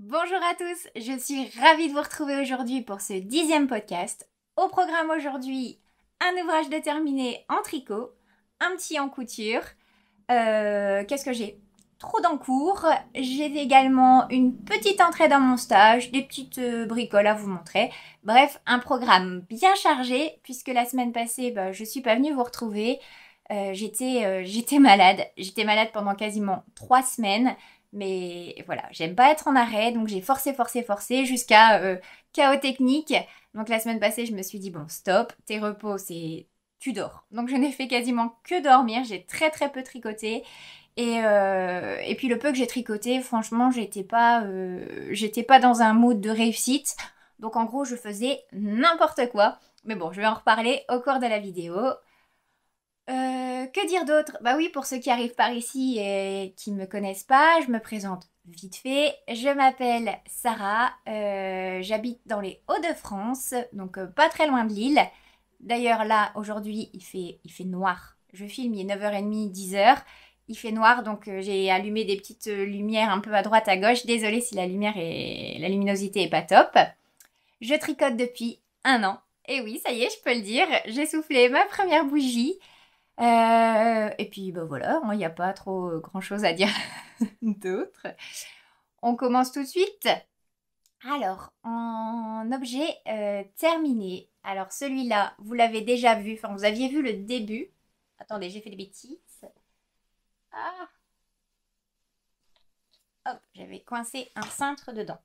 Bonjour à tous, je suis ravie de vous retrouver aujourd'hui pour ce dixième podcast. Au programme aujourd'hui, un ouvrage de terminé en tricot, un petit en couture. Euh, Qu'est-ce que j'ai? Trop d'encours. J'ai également une petite entrée dans mon stage, des petites euh, bricoles à vous montrer. Bref, un programme bien chargé puisque la semaine passée, bah, je suis pas venue vous retrouver. J'étais euh, j'étais malade. J'étais malade pendant quasiment trois semaines. Mais voilà, j'aime pas être en arrêt, donc j'ai forcé, forcé, forcé jusqu'à euh, chaos technique. Donc la semaine passée, je me suis dit, bon, stop, tes repos, c'est... Tu dors. Donc je n'ai fait quasiment que dormir, j'ai très très peu tricoté. Et, euh, puis le peu que j'ai tricoté, franchement, j'étais pas, euh, j'étais pas dans un mood de réussite. Donc en gros, je faisais n'importe quoi. Mais bon, je vais en reparler au cours de la vidéo. Euh, que dire d'autre? Bah oui, pour ceux qui arrivent par ici et qui me connaissent pas, je me présente vite fait. Je m'appelle Sarah, euh, j'habite dans les Hauts-de-France, donc euh, pas très loin de Lille. D'ailleurs là, aujourd'hui, il fait, il fait noir. Je filme, il est 9h30, 10h. Il fait noir, donc j'ai allumé des petites lumières un peu à droite, à gauche. Désolée si la lumière et la luminosité est pas top. Je tricote depuis un an. Et oui, ça y est, je peux le dire. J'ai soufflé ma première bougie. Euh, et puis ben voilà, il n'y a pas trop euh, grand chose à dire d'autre. On commence tout de suite. Alors, en objet euh, terminé. Alors celui-là, vous l'avez déjà vu, enfin vous aviez vu le début. Attendez, j'ai fait des bêtises. Ah Hop, j'avais coincé un cintre dedans.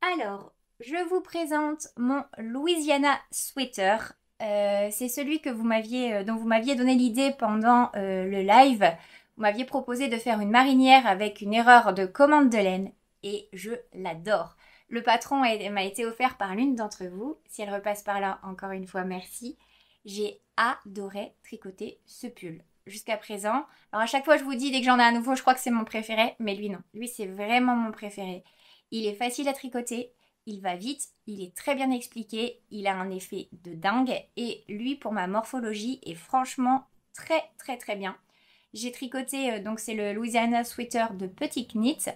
Alors, je vous présente mon Louisiana Sweater. Euh, c'est celui que vous m'aviez, euh, dont vous m'aviez donné l'idée pendant euh, le live. Vous m'aviez proposé de faire une marinière avec une erreur de commande de laine et je l'adore. Le patron m'a été offert par l'une d'entre vous. Si elle repasse par là, encore une fois, merci. J'ai adoré tricoter ce pull jusqu'à présent. Alors à chaque fois, je vous dis dès que j'en ai un nouveau, je crois que c'est mon préféré, mais lui non. Lui, c'est vraiment mon préféré. Il est facile à tricoter, il va vite, il est très bien expliqué, il a un effet de dingue et lui pour ma morphologie est franchement très très très bien. J'ai tricoté, euh, donc c'est le Louisiana Sweater de Petit Knit.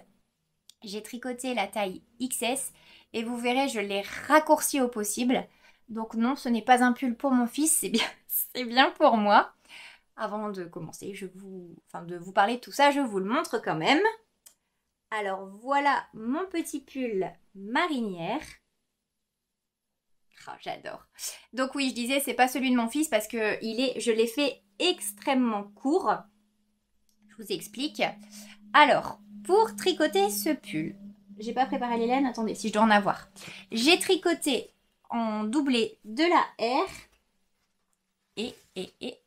J'ai tricoté la taille XS et vous verrez, je l'ai raccourci au possible. Donc non, ce n'est pas un pull pour mon fils, c'est bien, c'est bien pour moi. Avant de commencer, je vous, enfin de vous parler de tout ça, je vous le montre quand même. Alors voilà mon petit pull marinière. Oh, j'adore. Donc oui, je disais, c'est pas celui de mon fils parce que il est, je l'ai fait extrêmement court. Je vous explique. Alors, pour tricoter ce pull, j'ai pas préparé les laines. Attendez, si je dois en avoir. J'ai tricoté en doublé de la R et et et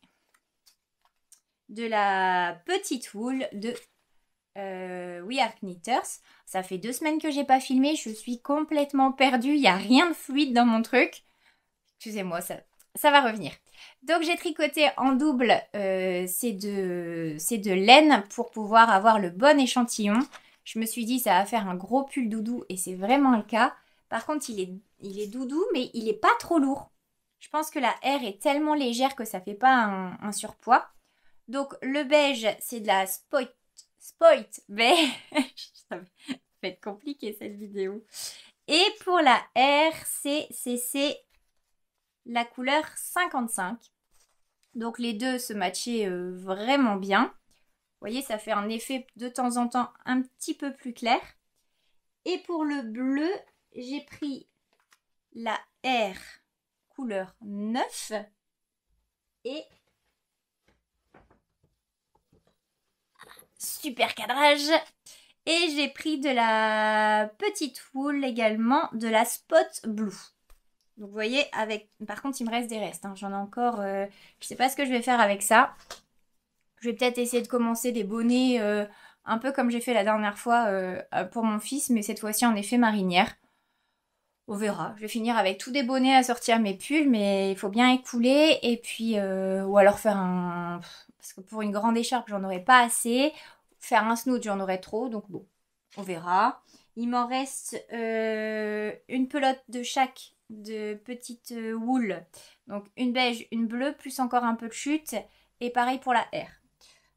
de la petite wool de euh, We Are Knitters. Ça fait deux semaines que j'ai pas filmé, je suis complètement perdue, il n'y a rien de fluide dans mon truc. Excusez-moi, ça, va revenir. Donc j'ai tricoté en double, euh, c'est de, c'est de laine pour pouvoir avoir le bon échantillon. Je me suis dit ça va faire un gros pull doudou et c'est vraiment le cas. Par contre il est, doudou mais il est pas trop lourd. Je pense que la R est tellement légère que ça fait pas un, un surpoids. Donc le beige c'est de la spoit spoit beige. ça va être compliqué cette vidéo. Et pour la R, c'est la couleur 55. Donc les deux se matchaient euh, vraiment bien. Vous voyez, ça fait un effet de temps en temps un petit peu plus clair. Et pour le bleu, j'ai pris la R couleur 9 et super cadrage. Et j'ai pris de la petite wool également, de la spot blue. Donc vous voyez, avec. Par contre, il me reste des restes. hein. J'en ai encore. euh, Je sais pas ce que je vais faire avec ça. Je vais peut-être essayer de commencer des bonnets euh, un peu comme j'ai fait la dernière fois euh, pour mon fils, mais cette fois-ci en effet marinière. On verra. Je vais finir avec tous des bonnets à sortir mes pulls, mais il faut bien écouler. Et puis, euh, ou alors faire un. Parce que pour une grande écharpe, j'en aurais pas assez. Faire un snoot, j'en aurais trop. Donc bon, on verra. Il m'en reste euh, une pelote de chaque de petite euh, wool. Donc une beige, une bleue, plus encore un peu de chute. Et pareil pour la R.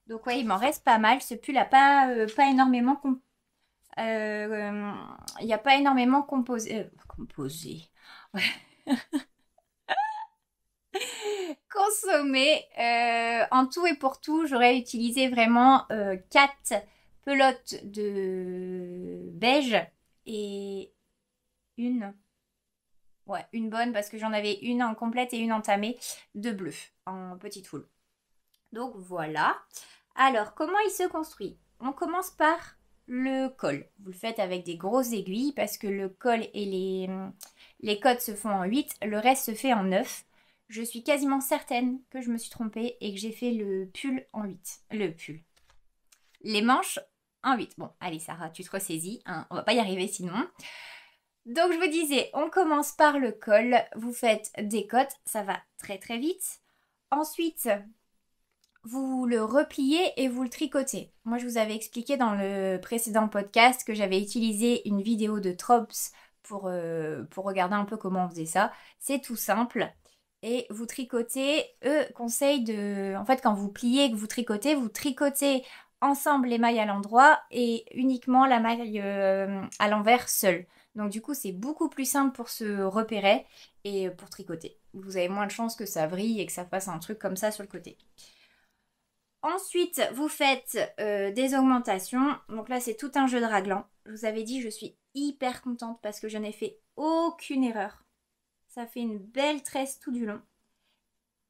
Donc ouais, il m'en reste pas mal. Ce pull a pas, euh, pas énormément euh, il n'y a pas énormément composé. composé. consommé. en tout et pour tout, j'aurais utilisé vraiment 4 pelotes de beige et une Ouais, une bonne parce que j'en avais une en complète et une entamée de bleu en petite foule. Donc voilà. Alors, comment il se construit? On commence par le col. Vous le faites avec des grosses aiguilles parce que le col et les, les se font en 8, le reste se fait en 9. Je suis quasiment certaine que je me suis trompée et que j'ai fait le pull en 8. Le pull. Les manches en 8. Bon, allez Sarah, tu te ressaisis. Hein, on va pas y arriver sinon. Donc je vous disais, on commence par le col, vous faites des côtes, ça va très très vite. Ensuite, vous le repliez et vous le tricotez. Moi je vous avais expliqué dans le précédent podcast que j'avais utilisé une vidéo de Trops pour, euh, pour regarder un peu comment on faisait ça. C'est tout simple. Et vous tricotez, eux conseillent de... En fait quand vous pliez que vous tricotez, vous tricotez ensemble les mailles à l'endroit et uniquement la maille euh, à l'envers seule. Donc du coup, c'est beaucoup plus simple pour se repérer et pour tricoter. Vous avez moins de chances que ça vrille et que ça fasse un truc comme ça sur le côté. Ensuite, vous faites euh, des augmentations. Donc là, c'est tout un jeu de raglan. Je vous avais dit, je suis hyper contente parce que je n'ai fait aucune erreur. Ça fait une belle tresse tout du long.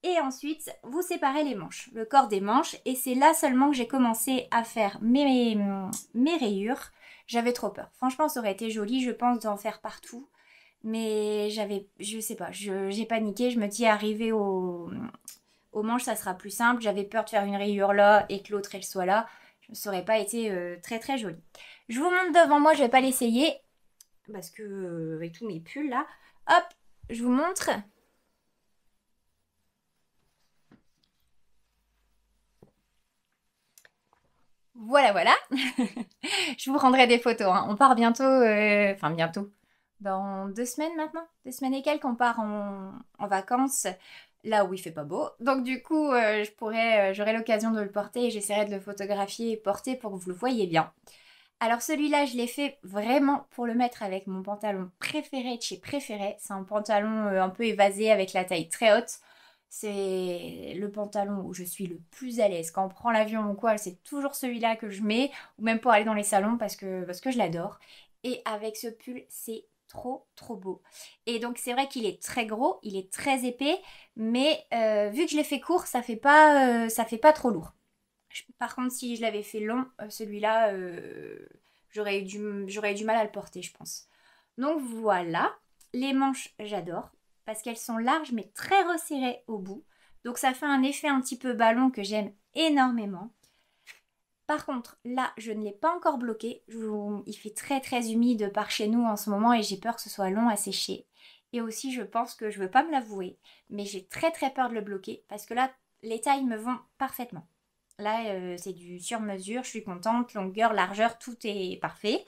Et ensuite, vous séparez les manches, le corps des manches. Et c'est là seulement que j'ai commencé à faire mes, rayures. J'avais trop peur. Franchement, ça aurait été joli, je pense, d'en faire partout. Mais j'avais, je sais pas, j'ai paniqué. Je me dis, arriver au, au manche, ça sera plus simple. J'avais peur de faire une rayure là et que l'autre, elle soit là. Ça aurait pas été euh, très très joli. Je vous montre devant moi, je vais pas l'essayer. Parce que, euh, avec tous mes pulls là. Hop, je vous montre. Voilà, voilà. je vous rendrai des photos. Hein. On part bientôt, euh, enfin bientôt, dans deux semaines maintenant, deux semaines et quelques, on part en, vacances là où il fait pas beau. Donc du coup, euh, euh, j'aurai l'occasion de le porter et j'essaierai de le photographier et porter pour que vous le voyez bien. Alors celui-là, je l'ai fait vraiment pour le mettre avec mon pantalon préféré de chez Préféré. C'est un pantalon un peu évasé avec la taille très haute. C'est le pantalon où je suis le plus à l'aise. Quand on prend l'avion ou quoi, c'est toujours celui-là que je mets, ou même pour aller dans les salons parce que, parce que je l'adore. Et avec ce pull, c'est trop trop beau. Et donc c'est vrai qu'il est très gros, il est très épais, mais euh, vu que je l'ai fait court, ça fait euh, ça fait pas trop lourd. Par contre, si je l'avais fait long, euh, celui-là, j'aurais eu, du, du mal à le porter, je pense. Donc voilà, les manches, j'adore parce qu'elles sont larges mais très resserrées au bout. Donc ça fait un effet un petit peu ballon que j'aime énormément. Par contre, là, je ne l'ai pas encore bloqué. Il fait très très humide par chez nous en ce moment et j'ai peur que ce soit long à sécher. Et aussi, je pense que je ne veux pas me l'avouer, mais j'ai très très peur de le bloquer parce que là, les tailles me vont parfaitement. Là, euh, c'est du sur-mesure, je suis contente, longueur, largeur, tout est parfait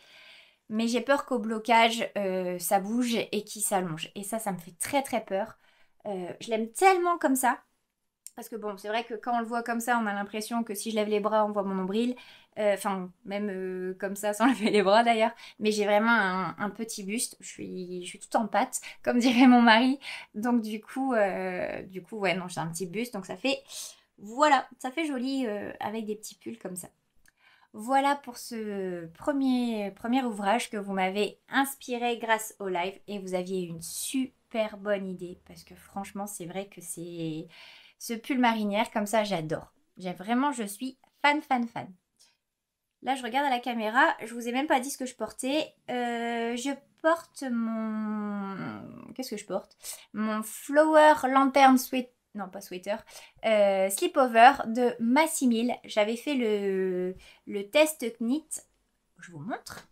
mais j'ai peur qu'au blocage, euh, ça bouge et qu'il s'allonge. Et ça, ça me fait très très peur. Euh, je l'aime tellement comme ça. Parce que bon, c'est vrai que quand on le voit comme ça, on a l'impression que si je lève les bras, on voit mon nombril. Enfin, même comme ça, sans lever les bras d'ailleurs. Mais j'ai vraiment un, petit buste. Je suis, je tout en pâte, comme dirait mon mari. Donc du coup, du coup, ouais, non, j'ai un petit buste. Donc ça fait, voilà, ça fait joli avec des petits pulls comme ça. Voilà pour ce premier, premier ouvrage que vous m'avez inspiré grâce au live et vous aviez une super bonne idée parce que franchement c'est vrai que c'est ce pull marinière comme ça j'adore. J'ai vraiment je suis fan fan fan. Là je regarde à la caméra, je vous ai même pas dit ce que je portais. Euh, je porte mon qu'est-ce que je porte? Mon Flower Lantern Sweat non pas sweater, euh, slipover de Massimil. J'avais fait le, le test knit. Je vous montre.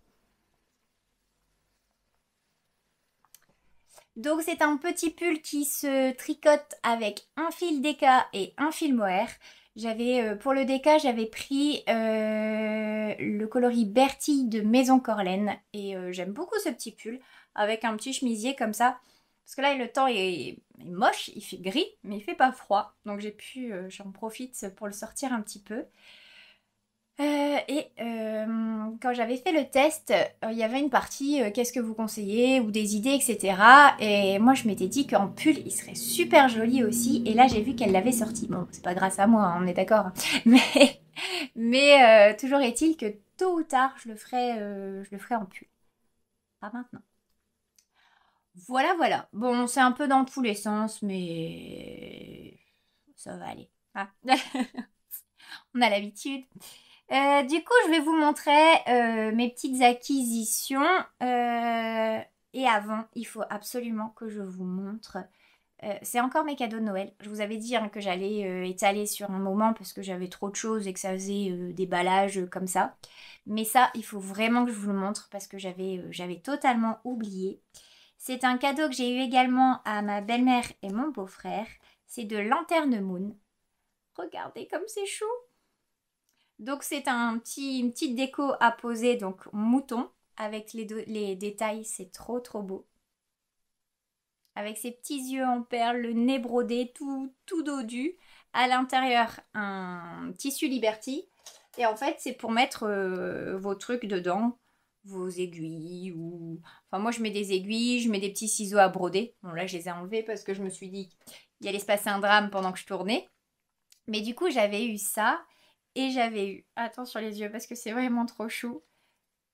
Donc c'est un petit pull qui se tricote avec un fil DK et un fil mohair. J'avais euh, pour le DK j'avais pris euh, le coloris Bertie de Maison Corlaine et j'aime beaucoup ce petit pull avec un petit chemisier comme ça. Parce que là, le temps est, moche, il fait gris, mais il fait pas froid. Donc j'ai pu, euh, j'en profite pour le sortir un petit peu. Euh, et euh, quand j'avais fait le test, il y avait une partie qu'est-ce que vous conseillez ou des idées, etc. Et moi je m'étais dit qu'en pull il serait super joli aussi. Et là j'ai vu qu'elle l'avait sorti. Bon, c'est pas grâce à moi, hein, on est d'accord. Mais, mais toujours est-il que tôt ou tard je le ferai, je le ferai en pull. Pas maintenant. Voilà, voilà. Bon, c'est un peu dans tous les sens, mais ça va aller. Ah. On a l'habitude. Euh, du coup, je vais vous montrer euh, mes petites acquisitions. Euh, et avant, il faut absolument que je vous montre. c'est encore mes cadeaux de Noël. Je vous avais dit hein, que j'allais étaler sur un moment parce que j'avais trop de choses et que ça faisait des comme ça. Mais ça, il faut vraiment que je vous le montre parce que j'avais totalement oublié. C'est un cadeau que j'ai eu également à ma belle-mère et mon beau-frère. C'est de Lanterne Moon. Regardez comme c'est chou. Donc c'est un petit, une petite déco à poser, donc mouton, avec les, détails, c'est trop trop beau. Avec ses petits yeux en perles, le nez brodé, tout, tout dodu. À l'intérieur, un tissu Liberty. Et en fait, c'est pour mettre euh, vos trucs dedans vos aiguilles ou... Enfin moi je mets des aiguilles, je mets des petits ciseaux à broder. Bon là je les ai enlevés parce que je me suis dit qu'il allait se passer un drame pendant que je tournais. Mais du coup j'avais eu ça et j'avais eu... Attends sur les yeux parce que c'est vraiment trop chou.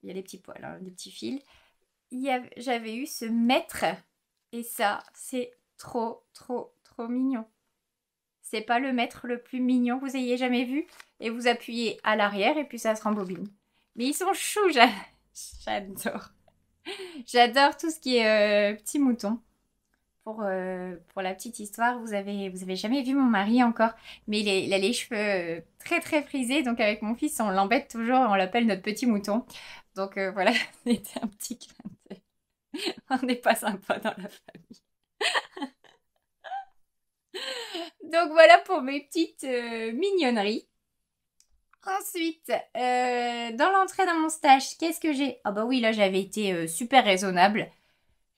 Il y a des petits poils, hein, des petits fils. J'avais eu ce maître et ça c'est trop trop trop mignon. C'est pas le maître le plus mignon que vous ayez jamais vu. Et vous appuyez à l'arrière et puis ça se rembobine. Mais ils sont choux, J'adore. J'adore tout ce qui est euh, petit mouton. Pour, euh, pour la petite histoire, vous avez, jamais vu mon mari encore, mais il, a les cheveux euh, très très frisés. Donc avec mon fils, on l'embête toujours, on l'appelle notre petit mouton. Donc voilà, c'était un petit clin. On n'est pas sympa dans la famille. Donc voilà pour mes petites mignonneries. Ensuite, euh, dans l'entrée dans mon stage, qu'est-ce que j'ai? Ah bah oui, là j'avais été euh, super raisonnable.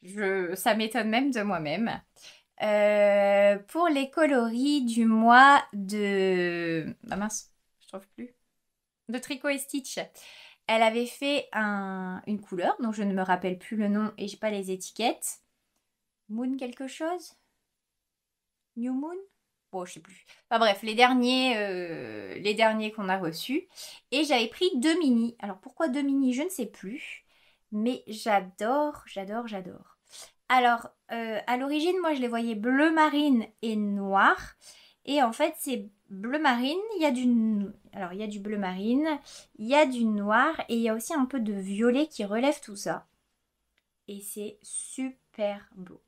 Je, ça m'étonne même de moi-même. Euh, pour les coloris du mois de... Ah mince, je trouve plus. De Tricot et Stitch. Elle avait fait un, une couleur, dont je ne me rappelle plus le nom et j'ai pas les étiquettes. Moon quelque chose? New Moon? Je sais plus. Enfin bref, les derniers, euh, les derniers qu'on a reçus. Et j'avais pris deux mini. Alors pourquoi deux mini? Je ne sais plus. Mais j'adore, j'adore, j'adore. Alors, euh, à l'origine, moi, je les voyais bleu marine et noir. Et en fait, c'est bleu marine. Il y a du, alors il y a du bleu marine, il y a du noir et il y a aussi un peu de violet qui relève tout ça. Et c'est super beau.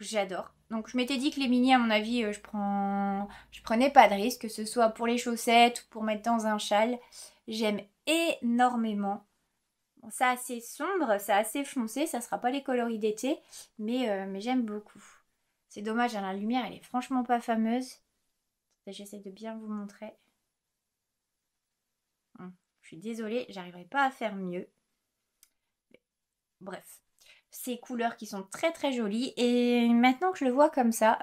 J'adore. Donc je m'étais dit que les mini, à mon avis, euh, je prends, je prenais pas de risque, que ce soit pour les chaussettes ou pour mettre dans un châle. J'aime énormément. Bon, c'est assez sombre, c'est assez foncé, ça sera pas les coloris d'été, mais, euh, mais j'aime beaucoup. C'est dommage, hein, la lumière, elle est franchement pas fameuse. J'essaie de bien vous montrer. Hum, je suis désolée, j'arriverai pas à faire mieux. Bref, ces couleurs qui sont très très jolies. Et maintenant que je le vois comme ça,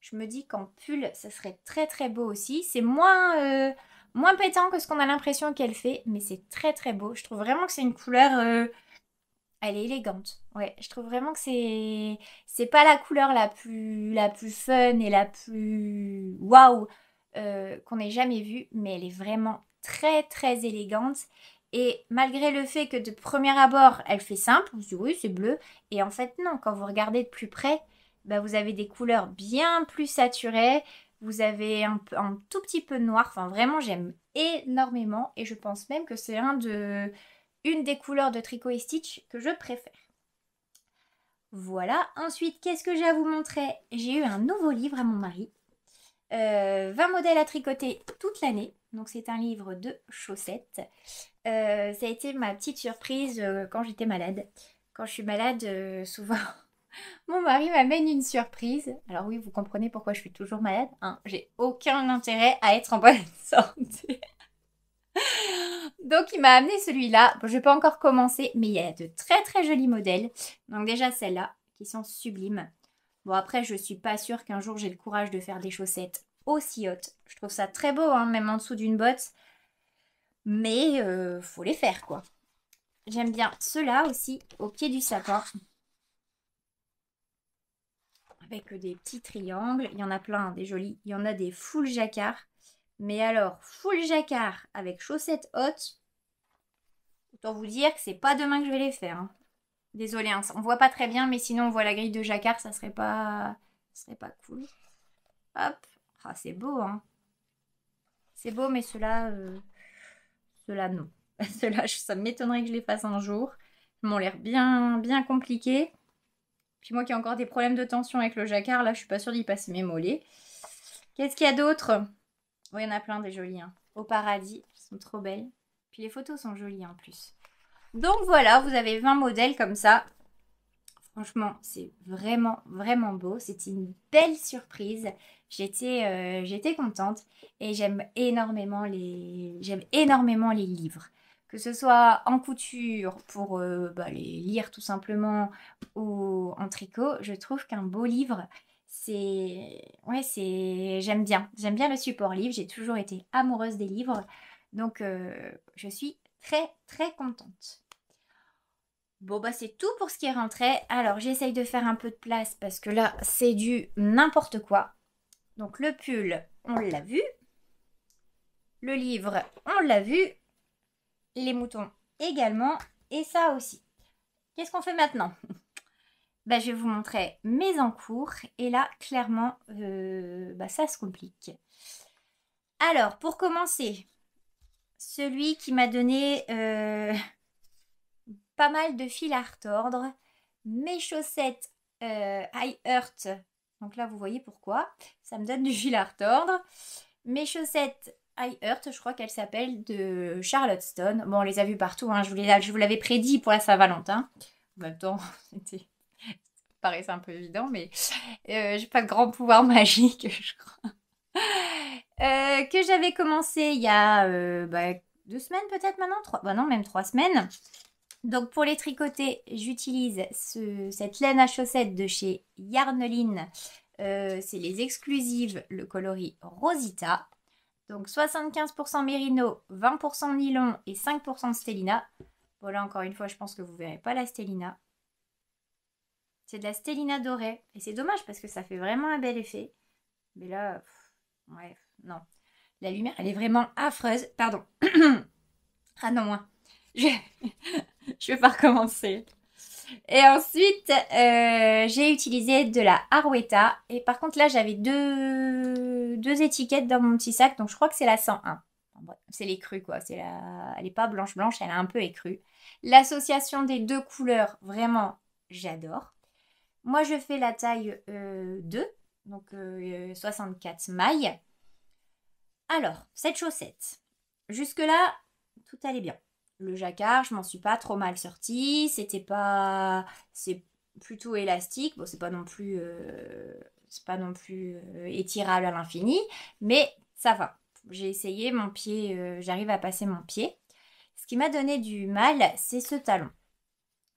je me dis qu'en pull, ça serait très très beau aussi. C'est moins, euh, moins pétant que ce qu'on a l'impression qu'elle fait, mais c'est très très beau. Je trouve vraiment que c'est une couleur... Euh, elle est élégante. Ouais, je trouve vraiment que c'est c'est pas la couleur la plus la plus fun et la plus waouh euh, qu'on ait jamais vue, mais elle est vraiment très très élégante et malgré le fait que de premier abord, elle fait simple, vous dites oui, c'est bleu. Et en fait, non, quand vous regardez de plus près, bah, vous avez des couleurs bien plus saturées. Vous avez un, un tout petit peu de noir. Enfin, vraiment, j'aime énormément. Et je pense même que c'est un de, une des couleurs de Tricot et Stitch que je préfère. Voilà. Ensuite, qu'est-ce que j'ai à vous montrer? J'ai eu un nouveau livre à mon mari. 20 euh, modèles à tricoter toute l'année. Donc c'est un livre de chaussettes. Euh, ça a été ma petite surprise euh, quand j'étais malade. Quand je suis malade, euh, souvent, mon mari m'amène une surprise. Alors oui, vous comprenez pourquoi je suis toujours malade. Hein. J'ai aucun intérêt à être en bonne santé. Donc il m'a amené celui-là. Bon, je vais pas encore commencer, mais il y a de très très jolis modèles. Donc déjà celles-là, qui sont sublimes. Bon après, je suis pas sûre qu'un jour j'ai le courage de faire des chaussettes aussi hautes. Je trouve ça très beau, hein, même en dessous d'une botte. Mais euh, faut les faire quoi. J'aime bien ceux-là aussi, au pied du sapin. Avec des petits triangles. Il y en a plein, des jolis. Il y en a des full jacquard. Mais alors, full jacquard avec chaussettes hautes, autant vous dire que c'est pas demain que je vais les faire. Hein. Désolée, hein, on voit pas très bien, mais sinon on voit la grille de jacquard, ça serait pas, ça serait pas cool. Hop, ah, c'est beau, hein. C'est beau, mais cela. Cela non. cela, ça m'étonnerait que je les fasse un jour. Ils m'ont l'air bien, bien compliqués. Puis moi qui ai encore des problèmes de tension avec le jacquard, là, je suis pas sûre d'y passer mes mollets. Qu'est-ce qu'il y a d'autre? Oui, il y en a plein des jolis. Hein. Au paradis, elles sont trop belles. Puis les photos sont jolies en plus. Donc voilà, vous avez 20 modèles comme ça. Franchement, c'est vraiment, vraiment beau. C'est une belle surprise. J'étais euh, j'étais contente et j'aime énormément les j'aime énormément les livres. Que ce soit en couture pour euh, bah, les lire tout simplement ou en tricot, je trouve qu'un beau livre, c'est ouais c'est j'aime bien. J'aime bien le support livre. J'ai toujours été amoureuse des livres. Donc euh, je suis très très contente. Bon bah c'est tout pour ce qui est rentré. Alors j'essaye de faire un peu de place parce que là c'est du n'importe quoi donc le pull on l'a vu. Le livre on l'a vu. Les moutons également, et ça aussi. Qu'est-ce qu'on fait maintenant? Bah, Je vais vous montrer mes encours, et là, clairement, euh, bah, ça se complique. Alors, pour commencer, celui qui m'a donné euh, pas mal de fil à retordre, mes chaussettes euh, High Earth, donc là, vous voyez pourquoi, ça me donne du fil à retordre. Mes chaussettes I Earth, je crois qu'elle s'appelle, de Charlotte Stone. Bon, on les a vues partout, hein. je vous l'avais prédit pour la Saint-Valentin. En même temps, c'était paraissait un peu évident, mais euh, j'ai pas de grand pouvoir magique, je crois. Euh, que j'avais commencé il y a euh, bah, deux semaines peut-être maintenant, bah non même trois semaines. Donc pour les tricoter, j'utilise cette laine à chaussettes de chez Yarneline. c'est les exclusives, le coloris Rosita. Donc 75% mérino, 20% nylon et 5% stélina. Voilà, encore une fois, je pense que vous ne verrez pas la stélina. C'est de la stélina dorée. Et c'est dommage parce que ça fait vraiment un bel effet. Mais là, ouais, non. La lumière, elle est vraiment affreuse. Pardon. ah non, moi. Je... je vais pas recommencer. Et ensuite, euh, j'ai utilisé de la Arweta. Et par contre, là, j'avais deux, deux étiquettes dans mon petit sac. Donc, je crois que c'est la 101. C'est l'écru, quoi. C'est. Elle n'est pas blanche-blanche, elle est un peu écrue. L'association des deux couleurs, vraiment, j'adore. Moi, je fais la taille 2, euh, donc 64 euh, mailles. Alors, cette chaussette. Jusque-là, tout allait bien. Le jacquard, je m'en suis pas trop mal sortie. C'était pas. C'est plutôt élastique. Bon, c'est pas non plus. Euh, c'est pas non plus euh, étirable à l'infini. Mais ça va. J'ai essayé mon pied. Euh, j'arrive à passer mon pied. Ce qui m'a donné du mal, c'est ce talon.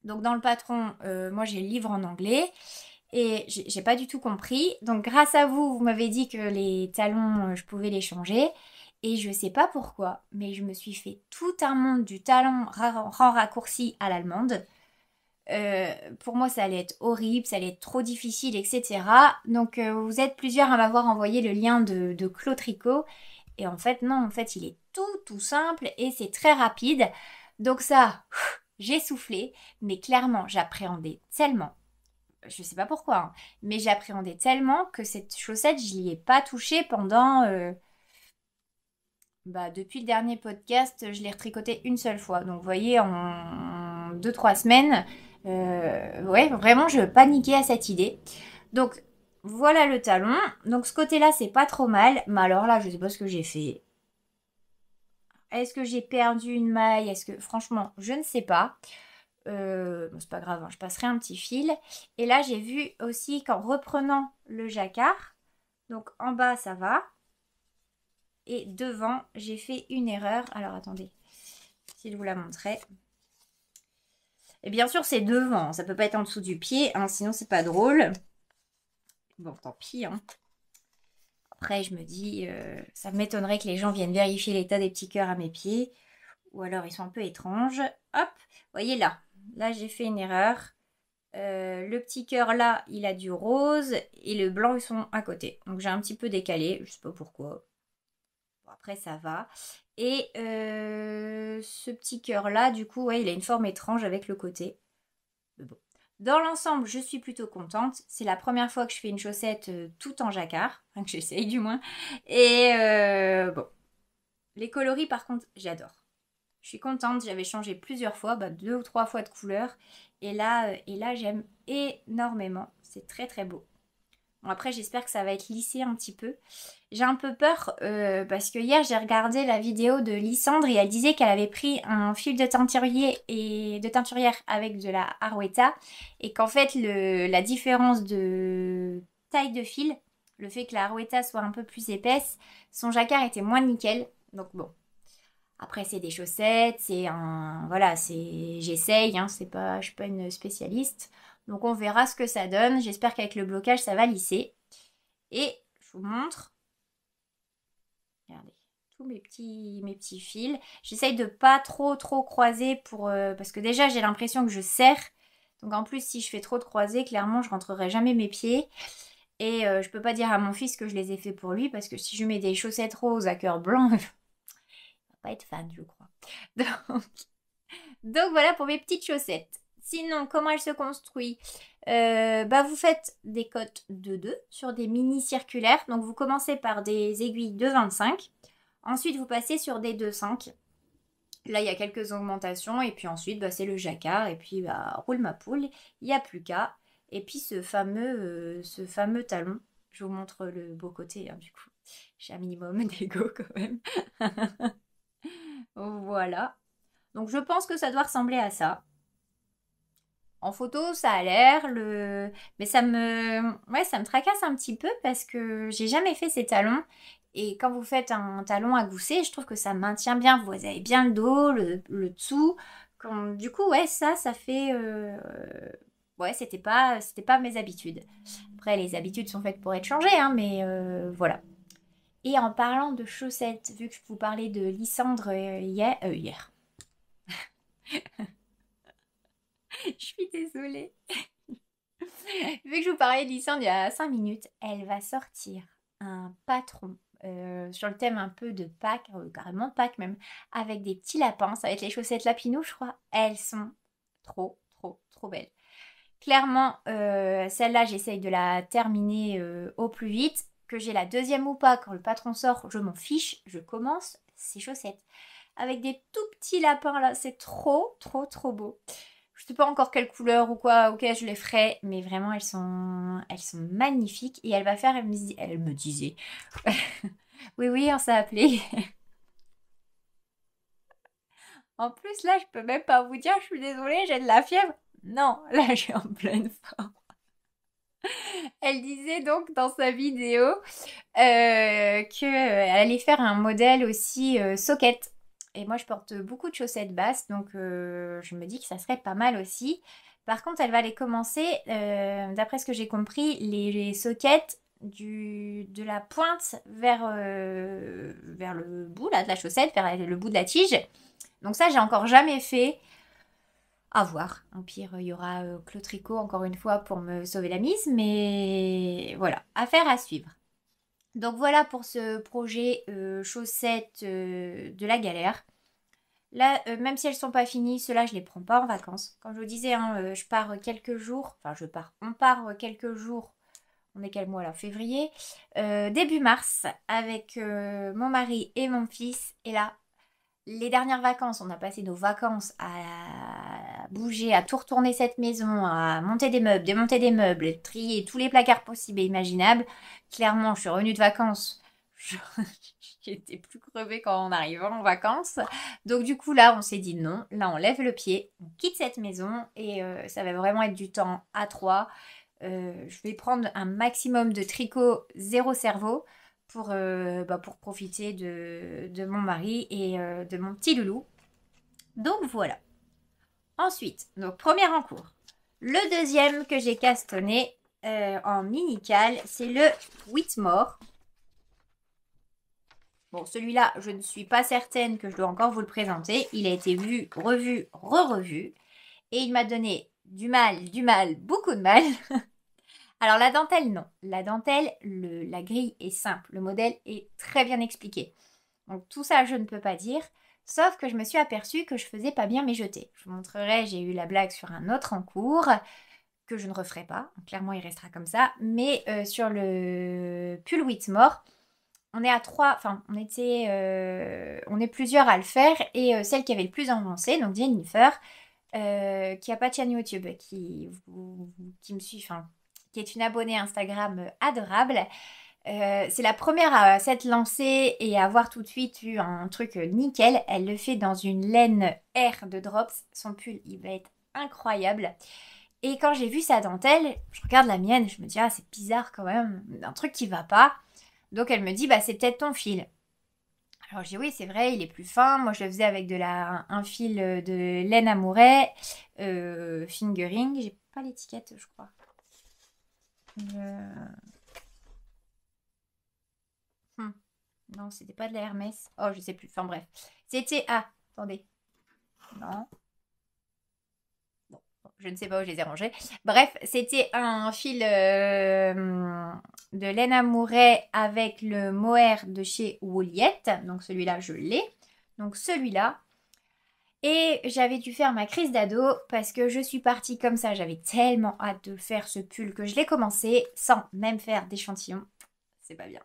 Donc dans le patron, moi j'ai le livre en anglais et j'ai pas du tout compris. Donc grâce à vous, vous m'avez dit que les talons, je pouvais les changer. Et je ne sais pas pourquoi, mais je me suis fait tout un monde du talent rang raccourci à l'allemande. Euh, pour moi, ça allait être horrible, ça allait être trop difficile, etc. Donc, euh, vous êtes plusieurs à m'avoir envoyé le lien de, de Tricot. Et en fait, non, en fait, il est tout, tout simple et c'est très rapide. Donc ça, j'ai soufflé, mais clairement, j'appréhendais tellement. Je sais pas pourquoi, hein, mais j'appréhendais tellement que cette chaussette, je n'y ai pas touché pendant... Euh, bah, depuis le dernier podcast, je l'ai retricoté une seule fois. Donc, vous voyez, en 2-3 semaines, euh, ouais, vraiment, je paniquais à cette idée. Donc, voilà le talon. Donc, ce côté-là, c'est pas trop mal. Mais alors là, je sais pas ce que j'ai fait. Est-ce que j'ai perdu une maille? Est-ce que, franchement, je ne sais pas. Euh, c'est pas grave, hein, je passerai un petit fil. Et là, j'ai vu aussi qu'en reprenant le jacquard, donc en bas, ça va. Et devant, j'ai fait une erreur. Alors attendez, si je vous la montrais. Et bien sûr, c'est devant. Ça peut pas être en dessous du pied, hein, sinon c'est pas drôle. Bon, tant pis. Hein. Après, je me dis, euh, ça m'étonnerait que les gens viennent vérifier l'état des petits cœurs à mes pieds. ou alors ils sont un peu étranges. Hop, voyez là, là j'ai fait une erreur. Euh, le petit cœur là, il a du rose et le blanc, ils sont à côté. Donc j'ai un petit peu décalé, je sais pas pourquoi. Après, ça va. Et euh, ce petit cœur là, du coup, ouais, il a une forme étrange avec le côté. Dans l'ensemble, je suis plutôt contente. C'est la première fois que je fais une chaussette euh, tout en jacquard, enfin que j'essaye du moins. Et bon, les coloris par contre, j'adore. Je suis contente, j'avais changé plusieurs fois, bah, deux ou trois fois de couleur. Et là, euh, et là j'aime énormément. C'est très très beau. Bon, après, j'espère que ça va être lissé un petit peu. J'ai un peu peur euh, parce que hier, j'ai regardé la vidéo de Lysandre et elle disait qu'elle avait pris un fil de teinturier et de teinturière avec de la Arweta et qu'en fait, la différence de taille de fil, le fait que la Arweta soit un peu plus épaisse, son jacquard était moins nickel. Donc bon, après, c'est des chaussettes, c'est un. Voilà, c'est. J'essaye, hein, c'est pas. Je suis pas une spécialiste. Donc on verra ce que ça donne. J'espère qu'avec le blocage, ça va lisser. Et je vous montre. Regardez, tous mes petits, mes petits fils. J'essaye de pas trop trop croiser pour. Euh, parce que déjà j'ai l'impression que je serre. Donc en plus, si je fais trop de croisés, clairement, je rentrerai jamais mes pieds. Et euh, je peux pas dire à mon fils que je les ai fait pour lui parce que si je mets des chaussettes roses à cœur blanc, pas être fan, je crois. Donc, voilà pour mes petites chaussettes. Sinon, comment elle se construit euh, bah, Vous faites des cotes de 2 sur des mini circulaires. Donc vous commencez par des aiguilles de 25. Ensuite, vous passez sur des 2,5. Là, il y a quelques augmentations. Et puis ensuite, bah, c'est le jacquard. Et puis, bah, roule ma poule. Il n'y a plus qu'à. Et puis, ce fameux, euh, ce fameux talon. Je vous montre le beau côté, hein, du coup. J'ai un minimum d'ego quand même. Voilà. Donc je pense que ça doit ressembler à ça. En photo, ça a l'air, le... mais ça me... Ouais, ça me tracasse un petit peu parce que j'ai jamais fait ces talons. Et quand vous faites un talon à gousser, je trouve que ça maintient bien. Vous avez bien le dos, le, dessous. Du coup, ouais, ça, ça fait... Euh, ouais, c'était pas, c'était pas mes habitudes. Après, les habitudes sont faites pour être changées, hein, mais euh, voilà. Et en parlant de chaussettes, vu que je vous parlais de Lysandre euh, hier, hier. je suis désolée. vu que je vous parlais de il y a 5 minutes, elle va sortir un patron euh, sur le thème un peu de Pâques, carrément Pâques même, avec des petits lapins. Ça va être les chaussettes Lapinou, je crois. Elles sont trop, trop, trop belles. Clairement, celle-là, j'essaye de la terminer au plus vite que j'ai la deuxième ou pas, quand le patron sort, je m'en fiche, je commence ces chaussettes. Avec des tout petits lapins là, c'est trop, trop, trop beau. Je sais pas encore quelle couleur ou quoi, ok, je les ferai, mais vraiment elles sont, elles sont magnifiques. Et elle va faire, elle me, disait, oui, oui, on s'est appelé. en plus là, je peux même pas vous dire, je suis désolée, j'ai de la fièvre. Non, là, j'ai en pleine forme. Elle disait donc dans sa vidéo euh, qu'elle allait faire un modèle aussi euh, socket. Et moi, je porte beaucoup de chaussettes basses, donc euh, je me dis que ça serait pas mal aussi. Par contre, elle va aller commencer, euh, d'après ce que j'ai compris, les, sockets du, de la pointe vers, vers le bout là, de la chaussette, vers le bout de la tige. Donc ça, j'ai encore jamais fait. À voir. Au pire, il y aura euh, Clotrico encore une fois pour me sauver la mise. Mais voilà, affaire à suivre. Donc voilà pour ce projet euh, chaussettes euh, de la galère. Là, même si elles sont pas finies, ceux-là, je les prends pas en vacances. Comme je vous disais, hein, je pars quelques jours. Enfin, je pars. On part quelques jours. On est quel mois là Février. début mars avec mon mari et mon fils. Et là, les dernières vacances, on a passé nos vacances à bouger, à tout retourner cette maison, à monter des meubles, démonter des meubles, trier tous les placards possibles et imaginables. Clairement, je suis revenue de vacances. J'étais plus crevée quand on arrivait en vacances. Donc du coup là, on s'est dit non. Là, on lève le pied, on quitte cette maison et euh, ça va vraiment être du temps à trois. Euh, je vais prendre un maximum de tricot zéro cerveau pour, euh, bah, pour profiter de, mon mari et euh, de mon petit loulou. Donc voilà. Ensuite, donc premier en cours. Le deuxième que j'ai castonné euh, en minical, c'est le Whitmore. Bon, celui-là, je ne suis pas certaine que je dois encore vous le présenter. Il a été vu, revu, re-revu. Et il m'a donné du mal, du mal, beaucoup de mal. Alors la dentelle, non. La dentelle, le, la grille est simple. Le modèle est très bien expliqué. Donc tout ça, je ne peux pas dire. Sauf que je me suis aperçue que je faisais pas bien mes jetés. Je vous montrerai, j'ai eu la blague sur un autre en cours que je ne referai pas. Clairement, il restera comme ça. Mais euh, sur le pull Whitmore, on est à trois, enfin, on était, euh, on est plusieurs à le faire. Et euh, celle qui avait le plus avancé, donc Jennifer, qui a pas de chaîne YouTube, qui, qui me suit, enfin, qui est une abonnée Instagram adorable. c'est la première à s'être lancée et à avoir tout de suite eu un truc nickel. Elle le fait dans une laine R de Drops. Son pull, il va être incroyable. Et quand j'ai vu sa dentelle, je regarde la mienne, je me dis, ah, c'est bizarre quand même, un truc qui va pas. Donc elle me dit, bah, c'est peut-être ton fil. Alors j'ai oui, c'est vrai, il est plus fin. Moi, je le faisais avec de la, un fil de laine amouret, euh, fingering. J'ai pas l'étiquette, je crois. Euh... Hmm. Non, c'était pas de la Hermès. Oh, je sais plus. Enfin bref. C'était. Ah, attendez. Non je ne sais pas où je les ai rangés. Bref, c'était un fil euh, de laine amouret avec le mohair de chez Woliette. Donc celui-là, je l'ai. Donc celui-là. Et j'avais dû faire ma crise d'ado parce que je suis partie comme ça. J'avais tellement hâte de faire ce pull que je l'ai commencé sans même faire d'échantillon. C'est pas bien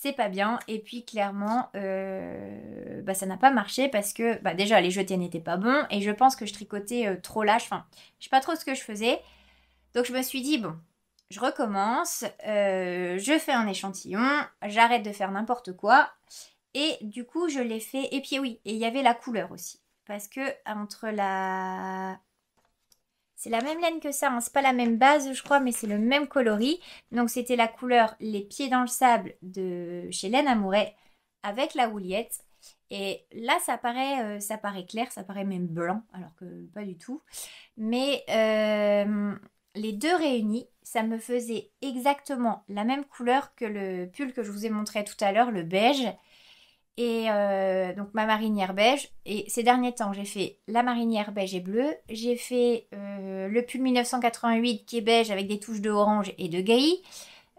c'est pas bien. Et puis clairement, euh, bah, ça n'a pas marché parce que bah, déjà les jetés n'étaient pas bons et je pense que je tricotais euh, trop lâche. Enfin, je sais pas trop ce que je faisais. Donc je me suis dit, bon, je recommence, euh, je fais un échantillon, j'arrête de faire n'importe quoi. Et du coup, je l'ai fait. Et puis oui, et il y avait la couleur aussi. Parce que entre la c'est la même laine que ça, hein. c'est pas la même base je crois, mais c'est le même coloris. Donc c'était la couleur Les Pieds dans le Sable de chez Laine Amouret avec la houliette. Et là ça paraît, euh, ça paraît clair, ça paraît même blanc, alors que pas du tout. Mais euh, les deux réunis, ça me faisait exactement la même couleur que le pull que je vous ai montré tout à l'heure, le beige. Et euh, donc ma marinière beige. Et ces derniers temps, j'ai fait la marinière beige et bleue. J'ai fait euh, le pull 1988 qui est beige avec des touches de orange et de gris.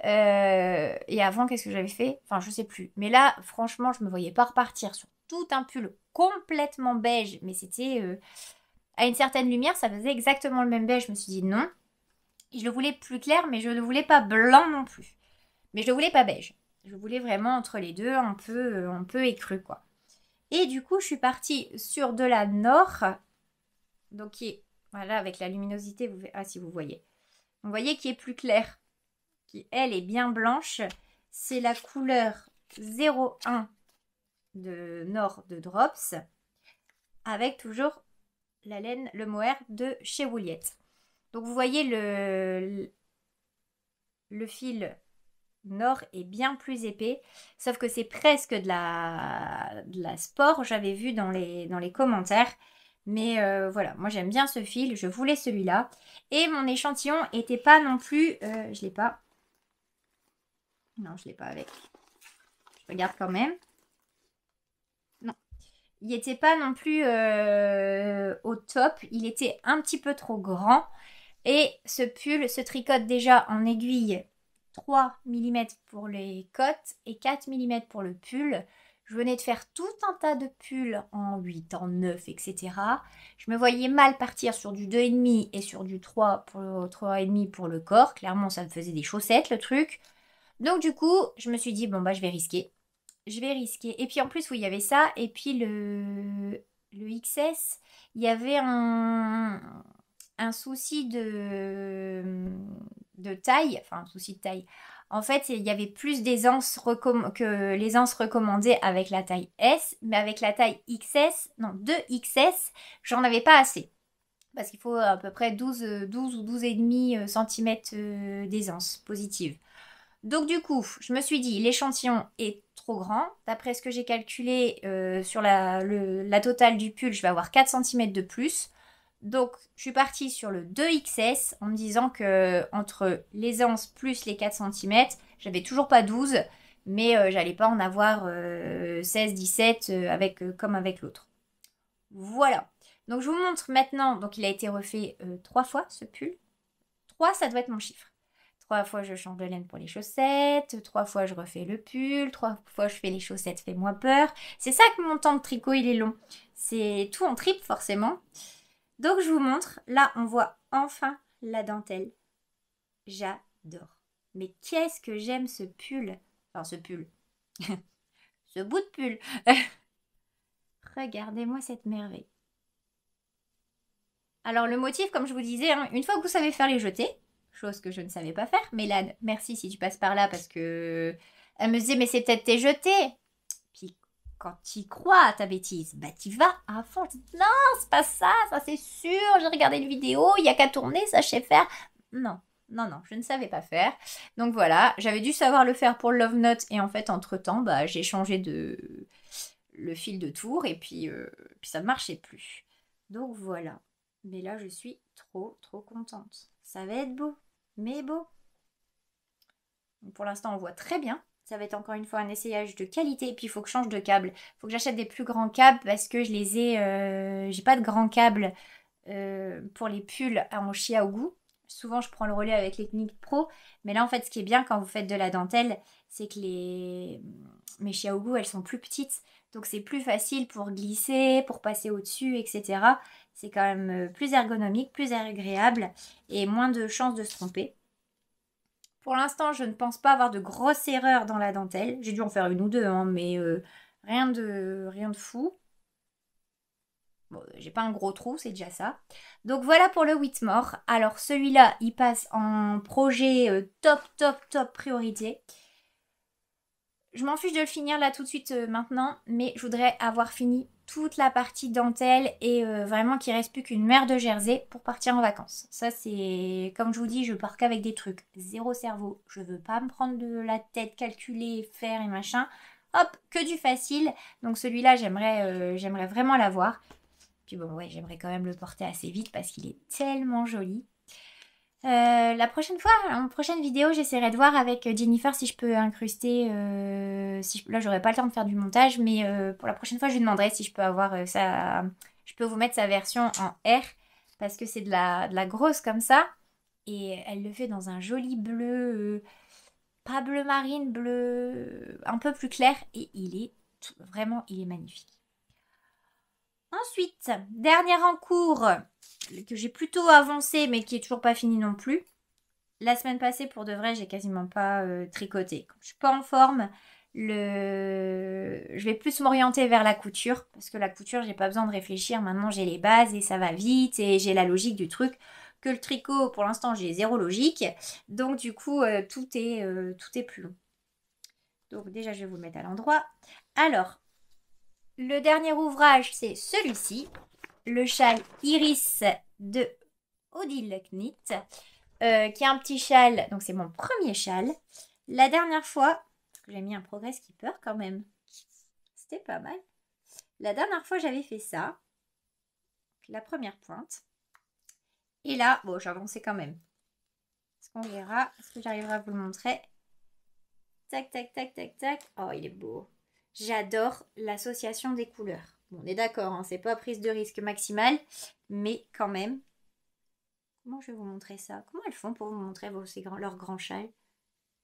Euh, et avant, qu'est-ce que j'avais fait? Enfin, je sais plus. Mais là, franchement, je me voyais pas repartir sur tout un pull complètement beige. Mais c'était à une certaine lumière, ça faisait exactement le même beige. Je me suis dit non. Je le voulais plus clair, mais je ne le voulais pas blanc non plus. Mais je le voulais pas beige. Je voulais vraiment entre les deux, un peu, un peu écru, quoi. Et du coup, je suis partie sur de la Nord, donc qui est, voilà, avec la luminosité, vous, ah si vous voyez. Vous voyez qui est plus clair, qui elle est bien blanche. C'est la couleur 01 de Nord de Drops, avec toujours la laine, le mohair de chez. Donc vous voyez le, le fil Nord est bien plus épais, sauf que c'est presque de la, de sport, j'avais vu dans les, dans les commentaires. Mais euh, voilà, moi j'aime bien ce fil, je voulais celui-là. Et mon échantillon était pas non plus... Euh, je l'ai pas. Non, je l'ai pas avec. Je regarde quand même. Non. Il n'était pas non plus euh, au top. Il était un petit peu trop grand. Et ce pull se tricote déjà en aiguille 3 mm pour les côtes et 4 mm pour le pull. Je venais de faire tout un tas de pulls en 8, en 9, etc. Je me voyais mal partir sur du 2,5 et sur du 3 pour 3,5 pour le corps. Clairement, ça me faisait des chaussettes, le truc. Donc du coup, je me suis dit, bon, bah, je vais risquer. Je vais risquer. Et puis en plus, oui, il y avait ça. Et puis le, le XS, il y avait un, un souci de, taille, enfin un souci de taille. En fait, il y avait plus d'aisance que l'aisance recommandée avec la taille S, mais avec la taille XS, non, 2XS, j'en avais pas assez. Parce qu'il faut à peu près 12, 12 ou 12,5 cm d'aisance positive. Donc du coup, je me suis dit, l'échantillon est trop grand. D'après ce que j'ai calculé euh, sur la, la, totale du pull, je vais avoir 4 cm de plus. Donc, je suis partie sur le 2XS en me disant que entre l'aisance plus les 4 cm, j'avais toujours pas 12. mais euh, j'allais pas en avoir 16, 17 avec, comme avec l'autre. Voilà. Donc je vous montre maintenant, donc il a été refait trois fois ce pull. Trois, ça doit être mon chiffre. Trois fois je change de laine pour les chaussettes, trois fois je refais le pull, trois fois je fais les chaussettes, fais-moi peur. C'est ça que mon temps de tricot il est long. C'est tout en triple forcément. Donc je vous montre, là on voit enfin la dentelle. J'adore. Mais qu'est-ce que j'aime ce pull. Enfin ce pull. ce bout de pull. Regardez-moi cette merveille. Alors le motif, comme je vous disais, hein, une fois que vous savez faire les jetés, chose que je ne savais pas faire, Mélane, merci si tu passes par là parce que elle me disait mais c'est peut-être tes jetés. Quand tu crois à ta bêtise, bah tu vas à fond. non, c'est pas ça, ça c'est sûr, j'ai regardé une vidéo, il y a qu'à tourner, ça je faire. Non, non, non, je ne savais pas faire. Donc voilà, j'avais dû savoir le faire pour Love Note et en fait, entre-temps, bah, j'ai changé de le fil de tour et puis, euh, puis ça ne marchait plus. Donc voilà. Mais là, je suis trop, trop contente. Ça va être beau, mais beau. pour l'instant, on voit très bien. Ça va être encore une fois un essayage de qualité. Et puis, il faut que je change de câble. Il faut que j'achète des plus grands câbles parce que je les ai... Euh, j'ai pas de grands câbles euh, pour les pulls en goût souvent je prends le relais avec les pro. Mais là, en fait, ce qui est bien quand vous faites de la dentelle, c'est que les... mes Xiaogu, elles sont plus petites. Donc c'est plus facile pour glisser, pour passer au-dessus, etc. C'est quand même euh, plus ergonomique, plus agréable et moins de chances de se tromper. Pour l'instant, je ne pense pas avoir de grosses erreurs dans la dentelle. J'ai dû en faire une ou deux, hein, mais euh, rien, de, rien de fou. Bon, j'ai pas un gros trou, c'est déjà ça. Donc voilà pour le Whitmore. Alors celui-là, il passe en projet euh, top, top, top priorité. Je m'en fiche de le finir là tout de suite euh, maintenant, mais je voudrais avoir fini toute la partie dentelle et euh, vraiment qu'il reste plus qu'une mer de Jersey pour partir en vacances. Ça c'est, comme je vous dis, je pars qu'avec des trucs zéro cerveau. Je veux pas me prendre de la tête, calculer, faire et machin. Hop, que du facile. Donc celui-là, j'aimerais, j'aimerais vraiment l'avoir. Puis bon, ouais, j'aimerais quand même le porter assez vite parce qu'il est tellement joli. Euh, la prochaine fois, en prochaine vidéo, j'essaierai de voir avec Jennifer si je peux incruster. Euh, si là, j'aurai pas le temps de faire du montage, mais euh, pour la prochaine fois, je lui demanderai si je peux avoir ça. Je peux vous mettre sa version en R parce que c'est de la, grosse comme ça et elle le fait dans un joli bleu, pas bleu marine, bleu un peu plus clair et il est vraiment, magnifique. Ensuite, dernière en cours que j'ai plutôt avancé mais qui est toujours pas fini non plus. La semaine passée, pour de vrai, j'ai quasiment pas euh, tricoté. Je suis pas en forme, je vais plus m'orienter vers la couture parce que la couture, j'ai pas besoin de réfléchir. Maintenant, j'ai les bases et ça va vite et j'ai la logique du truc. Que le tricot, pour l'instant, j'ai zéro logique. Donc, du coup, euh, tout, est, euh, tout est plus long. Donc, déjà, je vais vous le mettre à l'endroit. Alors, le dernier ouvrage, c'est celui-ci, le châle Iris de Odile Knit, euh, qui est un petit châle, donc c'est mon premier châle. La dernière fois, j'ai mis un progrès keeper quand même, c'était pas mal. La dernière fois, j'avais fait ça, la première pointe. Et là, bon, j'ai avancé quand même. Est-ce qu'on verra? Est-ce que j'arriverai à vous le montrer? Tac, tac, tac, tac, tac. Oh, il est beau. J'adore l'association des couleurs. On est d'accord, hein, c'est pas prise de risque maximale, mais quand même. Comment je vais vous montrer ça? Comment elles font pour vous montrer vos, ces leurs grands châles?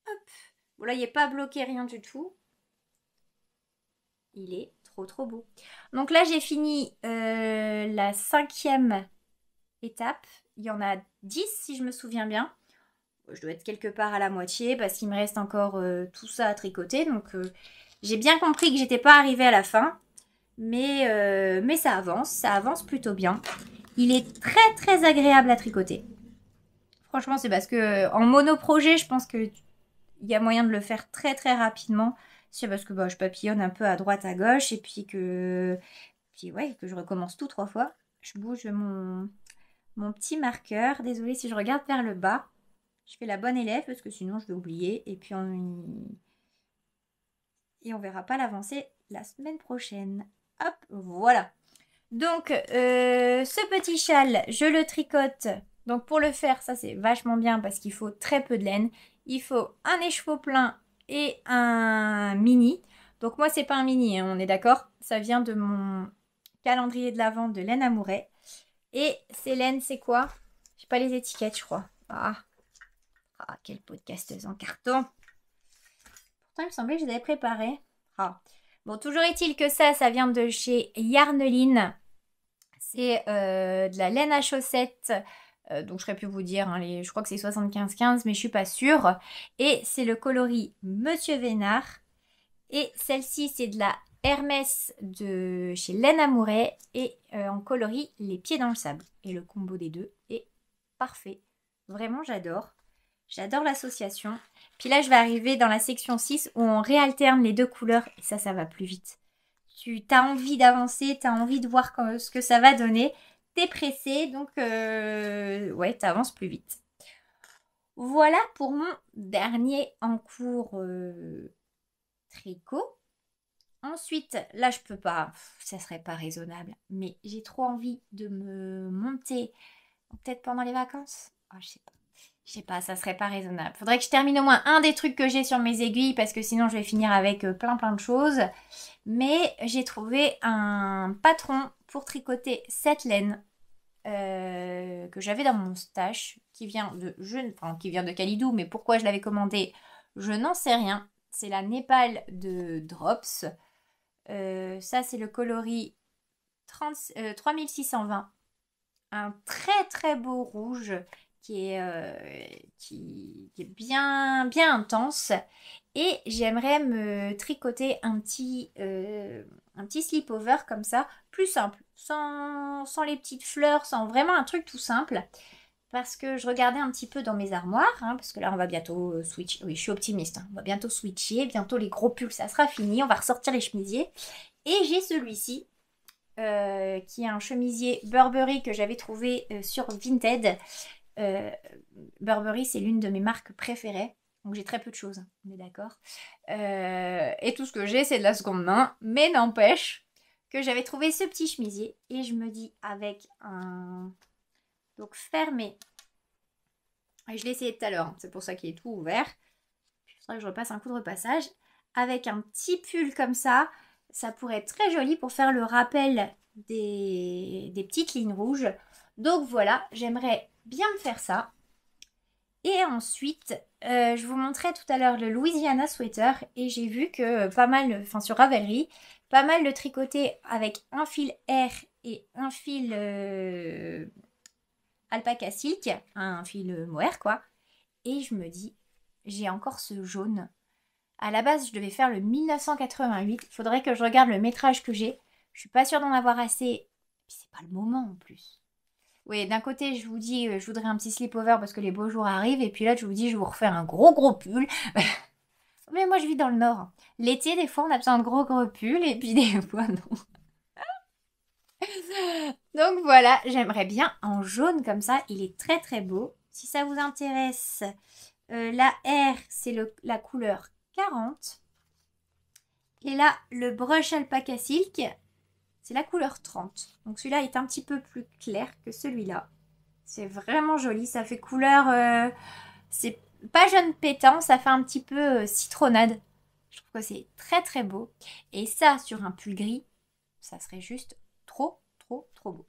Hop Bon là, il n'est pas bloqué rien du tout. Il est trop trop beau. Donc là, j'ai fini euh, la cinquième étape. Il y en a 10 si je me souviens bien. Je dois être quelque part à la moitié parce qu'il me reste encore euh, tout ça à tricoter. Donc euh, j'ai bien compris que j'étais pas arrivée à la fin, mais, euh, mais ça avance, ça avance plutôt bien. Il est très très agréable à tricoter. Franchement, c'est parce que en monoprojet, je pense qu'il y a moyen de le faire très très rapidement. C'est parce que bah, je papillonne un peu à droite à gauche et puis que, puis, ouais, que je recommence tout trois fois. Je bouge mon, mon petit marqueur. Désolée si je regarde vers le bas. Je fais la bonne élève parce que sinon je vais oublier. Et puis on, et on verra pas l'avancée la semaine prochaine. Hop, voilà. Donc, euh, ce petit châle, je le tricote. Donc, pour le faire, ça c'est vachement bien parce qu'il faut très peu de laine. Il faut un écheveau plein et un mini. Donc moi, c'est pas un mini, hein, on est d'accord Ça vient de mon calendrier de la vente de laine Amouret. Et ces laines, c'est quoi? J'ai pas les étiquettes, je crois. Ah, ah quelle podcasteuse en carton. Pourtant, il me semblait que je les avais préparées. Ah. Bon, toujours est-il que ça, ça vient de chez Yarneline. C'est euh, de la laine à chaussettes. Euh, donc je serais pu vous dire, hein, je crois que c'est 75-15, mais je suis pas sûre. Et c'est le coloris Monsieur Vénard. Et celle-ci, c'est de la Hermès de chez Laine Amouret et euh, en coloris Les Pieds dans le Sable. Et le combo des deux est parfait. Vraiment, j'adore. J'adore l'association. Puis là, je vais arriver dans la section 6 où on réalterne les deux couleurs et ça, ça va plus vite. Tu as envie d'avancer, tu as envie de voir ce que ça va donner. Tu es pressé, donc euh, ouais, tu avances plus vite. Voilà pour mon dernier en cours euh, tricot. Ensuite, là, je peux pas, ça serait pas raisonnable, mais j'ai trop envie de me monter, peut-être pendant les vacances? Oh, je sais pas. Je sais pas, ça serait pas raisonnable. Faudrait que je termine au moins un des trucs que j'ai sur mes aiguilles parce que sinon je vais finir avec euh, plein plein de choses. Mais j'ai trouvé un patron pour tricoter cette laine euh, que j'avais dans mon stash qui vient de je, enfin, qui vient de Calidou, mais pourquoi je l'avais commandé, je n'en sais rien. C'est la Népal de Drops. Euh, ça c'est le coloris 3620. Un très très beau rouge qui est, euh, qui, est bien, bien intense. Et j'aimerais me tricoter un petit, euh, un petit slip-over comme ça, plus simple, sans, sans, les petites fleurs, sans vraiment un truc tout simple. Parce que je regardais un petit peu dans mes armoires, hein, parce que là on va bientôt euh, switcher. Oui, je suis optimiste, hein. on va bientôt switcher, bientôt les gros pulls ça sera fini, on va ressortir les chemisiers. Et j'ai celui-ci, qui est un chemisier Burberry que j'avais trouvé sur Vinted. Euh, Burberry, c'est l'une de mes marques préférées. Donc j'ai très peu de choses, on est d'accord. Euh, et tout ce que j'ai, c'est de la seconde main. Mais n'empêche que j'avais trouvé ce petit chemisier. Et je me dis avec un... Donc fermé. Et je l'ai essayé tout à l'heure, hein. c'est pour ça qu'il est tout ouvert. Il faudrait que je repasse un coup de repassage. Avec un petit pull comme ça, ça pourrait être très joli pour faire le rappel des, des petites lignes rouges. Donc voilà, j'aimerais bien me faire ça. Et ensuite, euh, je vous montrais tout à l'heure le Louisiana Sweater et j'ai vu que pas mal, enfin sur Ravelry, pas mal de tricoté avec un fil R et un fil euh, un fil mohair quoi. Et je me dis, j'ai encore ce jaune. À la base, je devais faire le 1988. Il faudrait que je regarde le métrage que j'ai. Je suis pas sûre d'en avoir assez. c'est pas le moment en plus. Oui, d'un côté, je vous dis, euh, je voudrais un petit slip-over parce que les beaux jours arrivent. Et puis là, je vous dis, je vous refaire un gros gros pull. Mais moi, je vis dans le nord. L'été, des fois, on a besoin de gros gros pulls. Et puis des fois, non. Donc voilà, j'aimerais bien en jaune comme ça. Il est très très beau. Si ça vous intéresse, euh, la R, c'est la couleur 40. Et là, le brush alpaca silk, c'est la couleur 30. Donc celui-là est un petit peu plus clair que celui-là. C'est vraiment joli. Ça fait couleur... Euh, c'est pas jaune pétant, ça fait un petit peu euh, citronnade. Je trouve que c'est très très beau. Et ça, sur un pull gris, ça serait juste trop, trop, trop beau.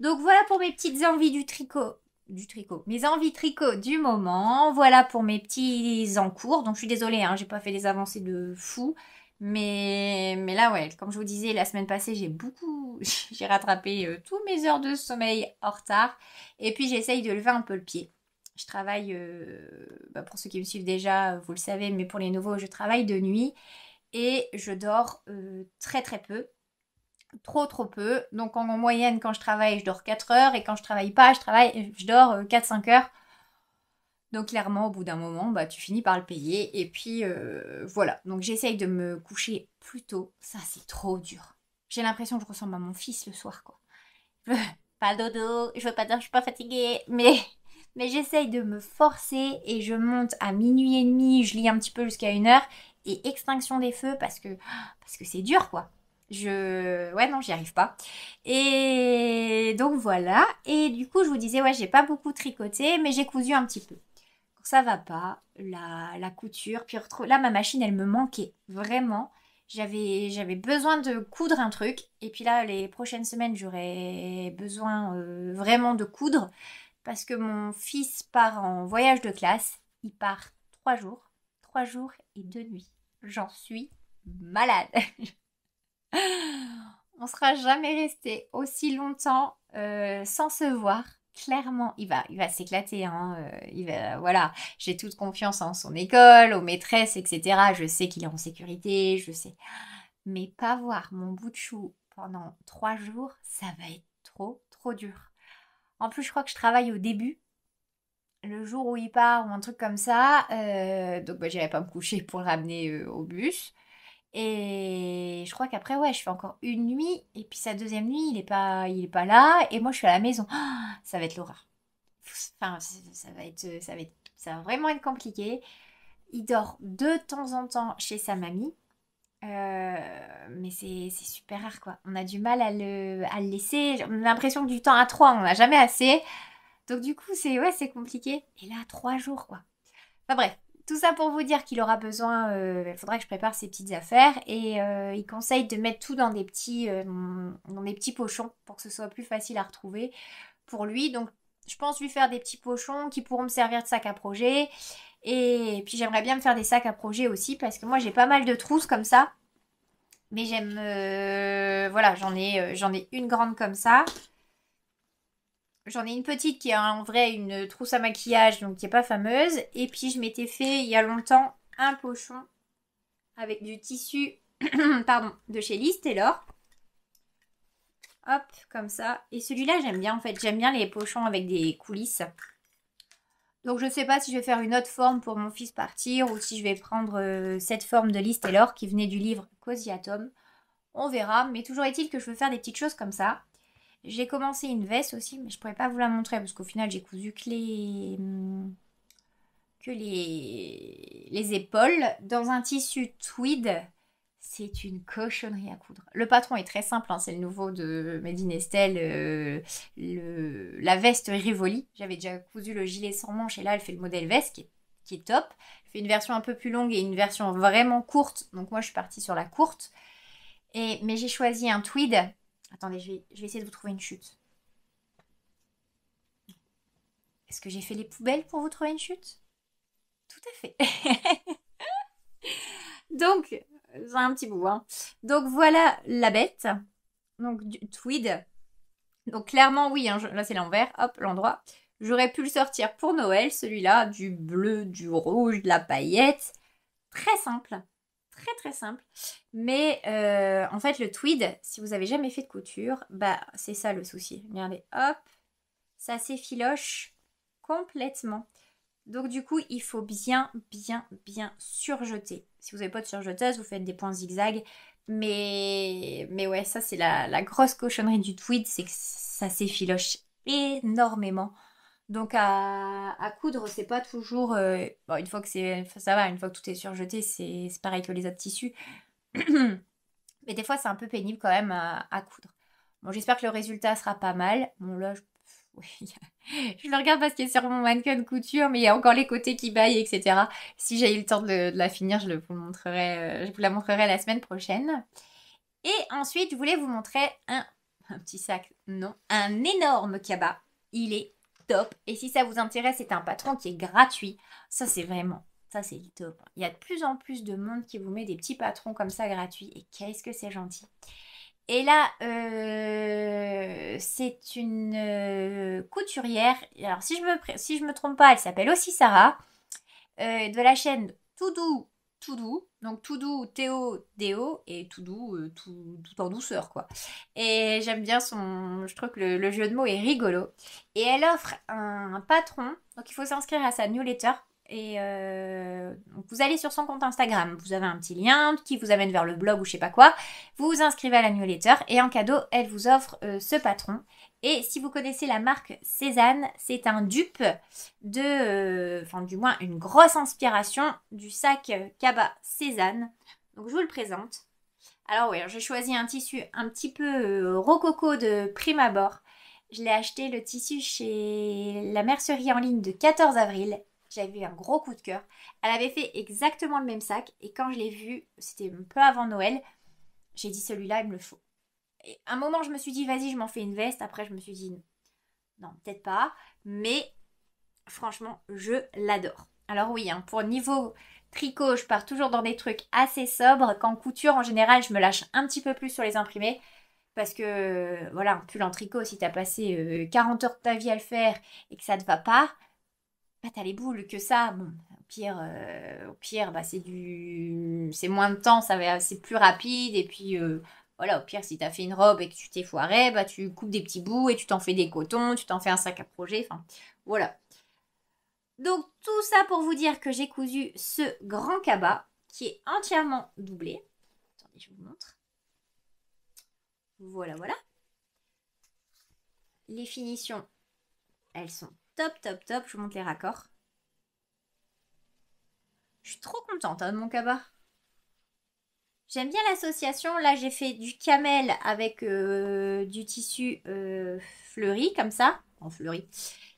Donc voilà pour mes petites envies du tricot. Du tricot. Mes envies tricot du moment. Voilà pour mes petits encours. Donc je suis désolée, hein, j'ai pas fait des avancées de fou. Mais, là, ouais, comme je vous disais, la semaine passée, j'ai beaucoup, j'ai rattrapé euh, toutes mes heures de sommeil en retard. Et puis, j'essaye de lever un peu le pied. Je travaille, euh, bah, pour ceux qui me suivent déjà, vous le savez, mais pour les nouveaux, je travaille de nuit. Et je dors euh, très très peu. Trop trop peu. Donc en moyenne, quand je travaille, je dors 4 heures. Et quand je travaille pas, je, travaille, je dors 4-5 heures. Donc clairement, au bout d'un moment, bah, tu finis par le payer. Et puis euh, voilà. Donc j'essaye de me coucher plus tôt. Ça, c'est trop dur. J'ai l'impression que je ressemble à mon fils le soir, quoi. pas dodo, je veux pas dire, je suis pas fatiguée, mais mais j'essaye de me forcer et je monte à minuit et demi, je lis un petit peu jusqu'à une heure et extinction des feux parce que parce que c'est dur quoi. Je ouais non, j'y arrive pas. Et donc voilà, et du coup, je vous disais ouais, j'ai pas beaucoup tricoté mais j'ai cousu un petit peu ça va pas, la, la couture. Puis là, ma machine, elle me manquait vraiment. J'avais, j'avais besoin de coudre un truc. Et puis là, les prochaines semaines, j'aurai besoin euh, vraiment de coudre. Parce que mon fils part en voyage de classe. Il part trois jours. Trois jours et deux nuits. J'en suis malade. On sera jamais resté aussi longtemps euh, sans se voir clairement, il va, il va s'éclater. Hein, euh, voilà, j'ai toute confiance en son école, aux maîtresses, etc. Je sais qu'il est en sécurité, je sais. Mais pas voir mon bout de chou pendant trois jours, ça va être trop, trop dur. En plus, je crois que je travaille au début, le jour où il part ou un truc comme ça. Euh, donc, bah, j'irai pas me coucher pour le ramener euh, au bus. Et je crois qu'après, ouais, je fais encore une nuit. Et puis sa deuxième nuit, il est pas, il est pas là. Et moi, je suis à la maison. ça va être l'horreur. Enfin, ça va être, ça va être, ça va vraiment être compliqué. Il dort de temps en temps chez sa mamie. Euh, mais c'est super rare, quoi. On a du mal à le, à le laisser. On a l'impression que du temps à trois, on n'a jamais assez. Donc du coup, c'est ouais, c'est compliqué. Et là, trois jours, quoi. Enfin bref, tout ça pour vous dire qu'il aura besoin, euh, il faudra que je prépare ses petites affaires et euh, il conseille de mettre tout dans des petits, euh, dans des petits pochons pour que ce soit plus facile à retrouver pour lui. Donc je pense lui faire des petits pochons qui pourront me servir de sac à projet. Et puis j'aimerais bien me faire des sacs à projet aussi parce que moi j'ai pas mal de trousses comme ça. Mais j'aime, voilà, j'en ai, j'en ai une grande comme ça. J'en ai une petite qui est en vrai une trousse à maquillage, donc qui n'est pas fameuse. Et puis je m'étais fait il y a longtemps un pochon avec du tissu pardon, de chez Liz Taylor. Hop, comme ça. Et celui-là, j'aime bien en fait. J'aime bien les pochons avec des coulisses. Donc je ne sais pas si je vais faire une autre forme pour mon fils partir ou si je vais prendre euh, cette forme de Liz Taylor qui venait du livre Cozy Atom. On verra, mais toujours est-il que je veux faire des petites choses comme ça. J'ai commencé une veste aussi, mais je pourrais pas vous la montrer parce qu'au final j'ai cousu que les que les, les épaules dans un tissu tweed. C'est une cochonnerie à coudre. Le patron est très simple, hein, c'est le nouveau de Medine Estelle, euh, la veste Rivoli. J'avais déjà cousu le gilet sans manche et là elle fait le modèle veste qui est, qui est top. Elle fait une version un peu plus longue et une version vraiment courte. Donc moi je suis partie sur la courte. Et, mais j'ai choisi un tweed Attendez, je vais, essayer de vous trouver une chute. Est-ce que j'ai fait les poubelles pour vous trouver une chute? Tout à fait. Donc, c'est un petit bout. Hein. Donc voilà la bête. Donc du tweed. Donc clairement, oui, hein, là c'est l'envers. Hop, l'endroit. J'aurais pu le sortir pour Noël, celui-là, du bleu, du rouge, de la paillette. Très simple très très simple. Mais euh, en fait, le tweed, si vous avez jamais fait de couture, bah c'est ça le souci. Regardez, hop, ça s'effiloche complètement. Donc du coup, il faut bien, bien, bien surjeter. Si vous n'avez pas de surjeteuse, vous faites des points zigzag. Mais, mais ouais, ça c'est la, la grosse cochonnerie du tweed, c'est que ça s'effiloche énormément. Donc à, coudre, c'est pas toujours. Euh, bon, une fois que c'est. Ça va, une fois que tout est surjeté, c'est pareil que les autres tissus. Mais des fois, c'est un peu pénible quand même à, coudre. Bon, j'espère que le résultat sera pas mal. Bon, là, je, je le regarde parce qu'il est sur mon mannequin de couture, mais il y a encore les côtés qui baillent, etc. Si j'ai eu le temps de, la finir, je, vous euh, je vous la montrerai la semaine prochaine. Et ensuite, je voulais vous montrer un, un petit sac, non, un énorme cabas. Il est Et si ça vous intéresse, c'est un patron qui est gratuit. Ça, c'est vraiment, ça, c'est top. Il y a de plus en plus de monde qui vous met des petits patrons comme ça gratuits. Et qu'est-ce que c'est gentil. Et là, euh, c'est une euh, couturière. Alors, si je me, me trompe pas, elle s'appelle aussi Sarah. Euh, de la chaîne tout doux. Donc tout doux, Théo, Déo et tout doux, euh, tout, en douceur quoi. Et j'aime bien son... Je trouve que le, jeu de mots est rigolo. Et elle offre un, patron. Donc il faut s'inscrire à sa newsletter. Et euh, vous allez sur son compte Instagram, vous avez un petit lien qui vous amène vers le blog ou je sais pas quoi. Vous vous inscrivez à la newsletter et en cadeau, elle vous offre euh, ce patron. Et si vous connaissez la marque Cézanne, c'est un dupe de, euh, du moins une grosse inspiration du sac Kaba Cézanne. Donc je vous le présente. Alors oui, j'ai choisi un tissu un petit peu euh, rococo de prime abord. Je l'ai acheté le tissu chez la mercerie en ligne de 14 avril. j'avais eu un gros coup de cœur. Elle avait fait exactement le même sac et quand je l'ai vu, c'était un peu avant Noël, j'ai dit celui-là, il me le faut. Et un moment, je me suis dit, vas-y, je m'en fais une veste. Après, je me suis dit, non, peut-être pas. Mais franchement, je l'adore. Alors oui, hein, pour niveau tricot, je pars toujours dans des trucs assez sobres. Qu'en couture, en général, je me lâche un petit peu plus sur les imprimés. Parce que, voilà, un pull en tricot, si t'as passé 40 euh, heures de ta vie à le faire et que ça ne va pas, bah t'as les boules que ça. Bon, au pire, euh, bah, c'est du... C'est moins de temps, ça va, c'est plus rapide. Et puis, euh, voilà, au pire, si t'as fait une robe et que tu t'es foiré, bah tu coupes des petits bouts et tu t'en fais des cotons, tu t'en fais un sac à projet. Enfin, voilà. Donc, tout ça pour vous dire que j'ai cousu ce grand cabas qui est entièrement doublé. Attendez, je vous montre. Voilà, voilà. Les finitions, elles sont top, top, top. Je vous montre les raccords. Je suis trop contente hein, de mon cabas. J'aime bien l'association. Là, j'ai fait du camel avec euh, du tissu euh, fleuri, comme ça. En fleuri.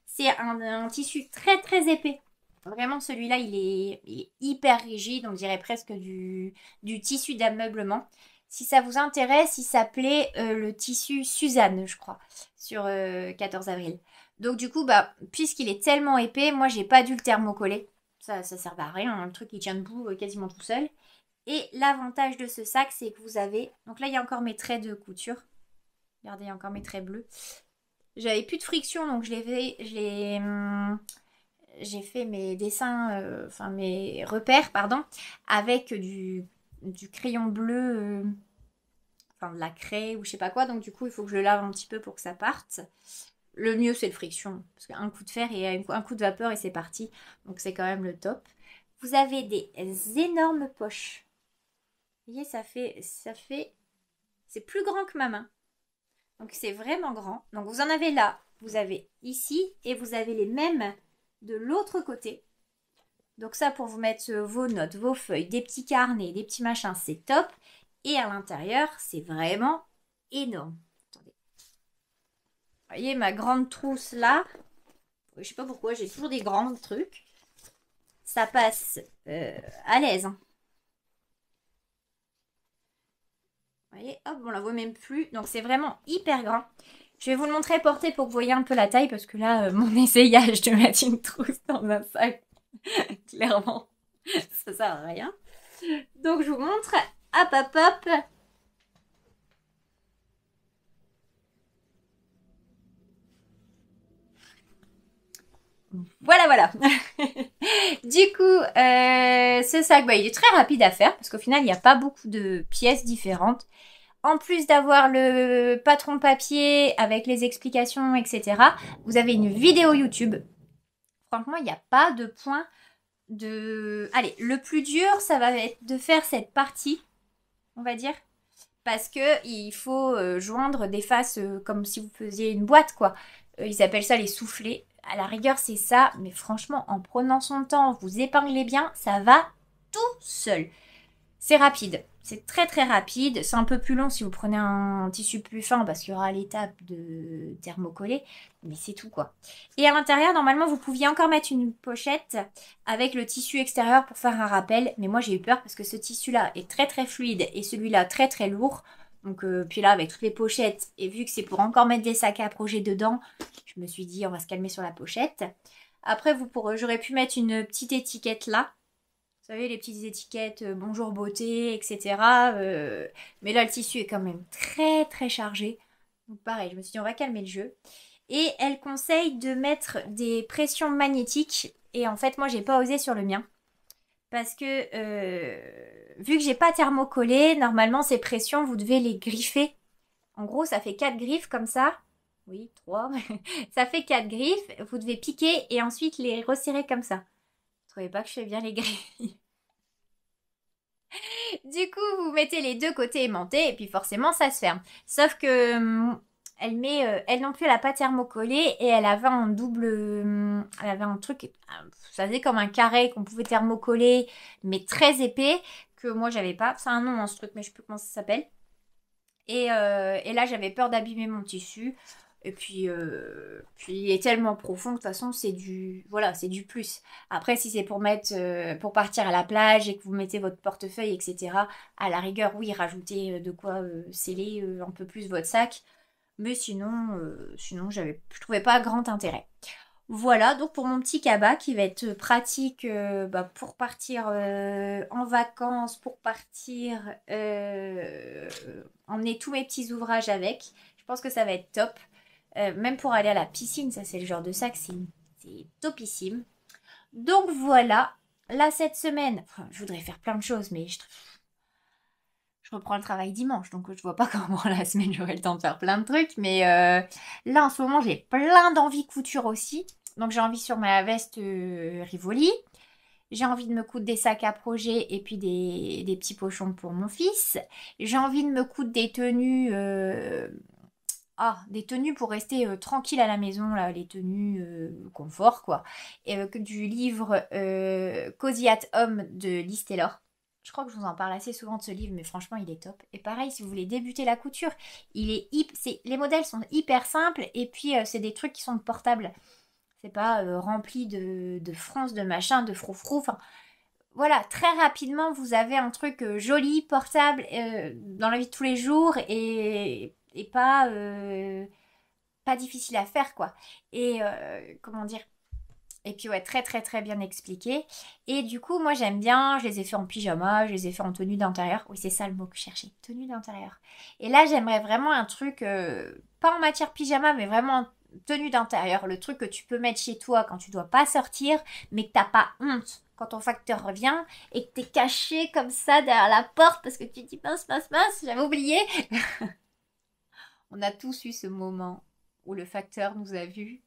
C'est un, tissu très, très épais. Vraiment, celui-là, il est, hyper rigide. On dirait presque du, tissu d'ameublement. Si ça vous intéresse, il s'appelait euh, le tissu Suzanne, je crois, sur 14 euh, avril. Donc du coup, bah, puisqu'il est tellement épais, moi j'ai pas dû le thermocoller. Ça, ça sert à rien, hein. le truc il tient debout quasiment tout seul. Et l'avantage de ce sac, c'est que vous avez... Donc là, il y a encore mes traits de couture. Regardez, il y a encore mes traits bleus. J'avais plus de friction, donc je l'ai fait... Hum, j'ai fait mes dessins, enfin mes repères, pardon, avec du crayon bleu, euh, enfin de la craie ou je sais pas quoi. Donc du coup, il faut que je lave un petit peu pour que ça parte. Le mieux, c'est le friction. Parce qu'un coup de fer et un coup de vapeur et c'est parti. Donc c'est quand même le top. Vous avez des énormes poches. Vous voyez, ça fait... Ça fait... C'est plus grand que ma main. Donc c'est vraiment grand. Donc vous en avez là, vous avez ici et vous avez les mêmes de l'autre côté. Donc ça, pour vous mettre euh, vos notes, vos feuilles, des petits carnets, des petits machins, c'est top. Et à l'intérieur, c'est vraiment énorme. Attendez. Vous voyez ma grande trousse là? Je sais pas pourquoi, j'ai toujours des grands trucs. Ça passe euh, à l'aise. Hein. Vous voyez, hop, on la voit même plus. Donc c'est vraiment hyper grand. Je vais vous le montrer porté pour que vous voyez un peu la taille parce que là, euh, mon essayage de mettre une trousse dans un sac, Clairement, ça sert à rien. Donc je vous montre. Hop, hop, hop. Voilà, voilà. du coup, euh, ce sac, bah, il est très rapide à faire parce qu'au final, il n'y a pas beaucoup de pièces différentes. En plus d'avoir le patron papier avec les explications, etc., vous avez une vidéo YouTube franchement, il n'y a pas de point de... Allez, le plus dur, ça va être de faire cette partie, on va dire. Parce que il faut euh, joindre des faces euh, comme si vous faisiez une boîte, quoi. Ils appellent ça les soufflets. À la rigueur, c'est ça. Mais franchement, en prenant son temps, vous épinglez bien, ça va tout seul. C'est rapide. C'est très très rapide. C'est un peu plus long si vous prenez un tissu plus fin parce qu'il y aura l'étape de thermocoller. Mais c'est tout quoi. Et à l'intérieur, normalement, vous pouviez encore mettre une pochette avec le tissu extérieur pour faire un rappel. Mais moi, j'ai eu peur parce que ce tissu-là est très très fluide et celui-là très très lourd. Donc, euh, puis là, avec toutes les pochettes, et vu que c'est pour encore mettre des sacs à projet dedans, je me suis dit, on va se calmer sur la pochette. Après, vous j'aurais pu mettre une petite étiquette là vous savez, les petites étiquettes euh, bonjour beauté, etc. Euh, mais là, le tissu est quand même très très chargé. Donc pareil, je me suis dit on va calmer le jeu. Et elle conseille de mettre des pressions magnétiques. Et en fait, moi, j'ai pas osé sur le mien. Parce que euh, vu que j'ai pas thermocollé, normalement ces pressions, vous devez les griffer. En gros, ça fait 4 griffes comme ça. Oui, 3. ça fait 4 griffes. Vous devez piquer et ensuite les resserrer comme ça trouvez pas que je fais bien les grilles Du coup, vous mettez les deux côtés aimantés et puis forcément ça se ferme. Sauf que hum, elle met, euh, elle non plus elle a pas thermocollé et elle avait un double, hum, elle avait un truc, ça faisait comme un carré qu'on pouvait thermocoller mais très épais que moi j'avais pas. C'est un nom hein, ce truc mais je sais plus comment ça s'appelle. Et, euh, là j'avais peur d'abîmer mon tissu. Et puis, euh, puis il est tellement profond, de toute façon, c'est du, voilà, c'est du plus. Après, si c'est pour mettre, euh, pour partir à la plage et que vous mettez votre portefeuille, etc., à la rigueur, oui, rajoutez euh, de quoi sceller un peu plus votre sac. Mais sinon, sinon, j'avais, je trouvais pas grand intérêt. Voilà, donc pour mon petit cabas qui va être pratique bah, pour partir en vacances, pour partir emmener tous mes petits ouvrages avec. Je pense que ça va être top. Euh, même pour aller à la piscine, ça c'est le genre de sac, c'est topissime. Donc voilà, là cette semaine, je voudrais faire plein de choses, mais je, je, reprends le travail dimanche, donc je vois pas comment la semaine j'aurai le temps de faire plein de trucs. Mais euh, là en ce moment j'ai plein d'envie couture aussi. Donc j'ai envie sur ma veste euh, Rivoli. J'ai envie de me coudre des sacs à projet et puis des, petits pochons pour mon fils. J'ai envie de me coudre des tenues ah, des tenues pour rester euh, tranquille à la maison, là, les tenues euh, confort, quoi. Et euh, du livre Cozy at Home de Liz Taylor. Je crois que je vous en parle assez souvent de ce livre, mais franchement, il est top. Et pareil, si vous voulez débuter la couture, il est, c'est les modèles sont hyper simples et puis c'est des trucs qui sont portables. C'est pas rempli de, de France, de machin, de froufrou. Enfin, voilà, très rapidement, vous avez un truc joli, portable, dans la vie de tous les jours et et pas, euh, pas difficile à faire, quoi. Et euh, comment dire et puis ouais, très très très bien expliqué. Et du coup, moi j'aime bien, je les ai fait en pyjama, je les ai fait en tenue d'intérieur. Oui, c'est ça le mot que je cherchais, tenue d'intérieur. Et là, j'aimerais vraiment un truc, euh, pas en matière pyjama, mais vraiment tenue d'intérieur. Le truc que tu peux mettre chez toi quand tu dois pas sortir, mais que t'as pas honte quand ton facteur revient et que t'es caché comme ça derrière la porte parce que tu te dis mince, mince, mince, j'avais oublié. On a tous eu ce moment où le facteur nous a vus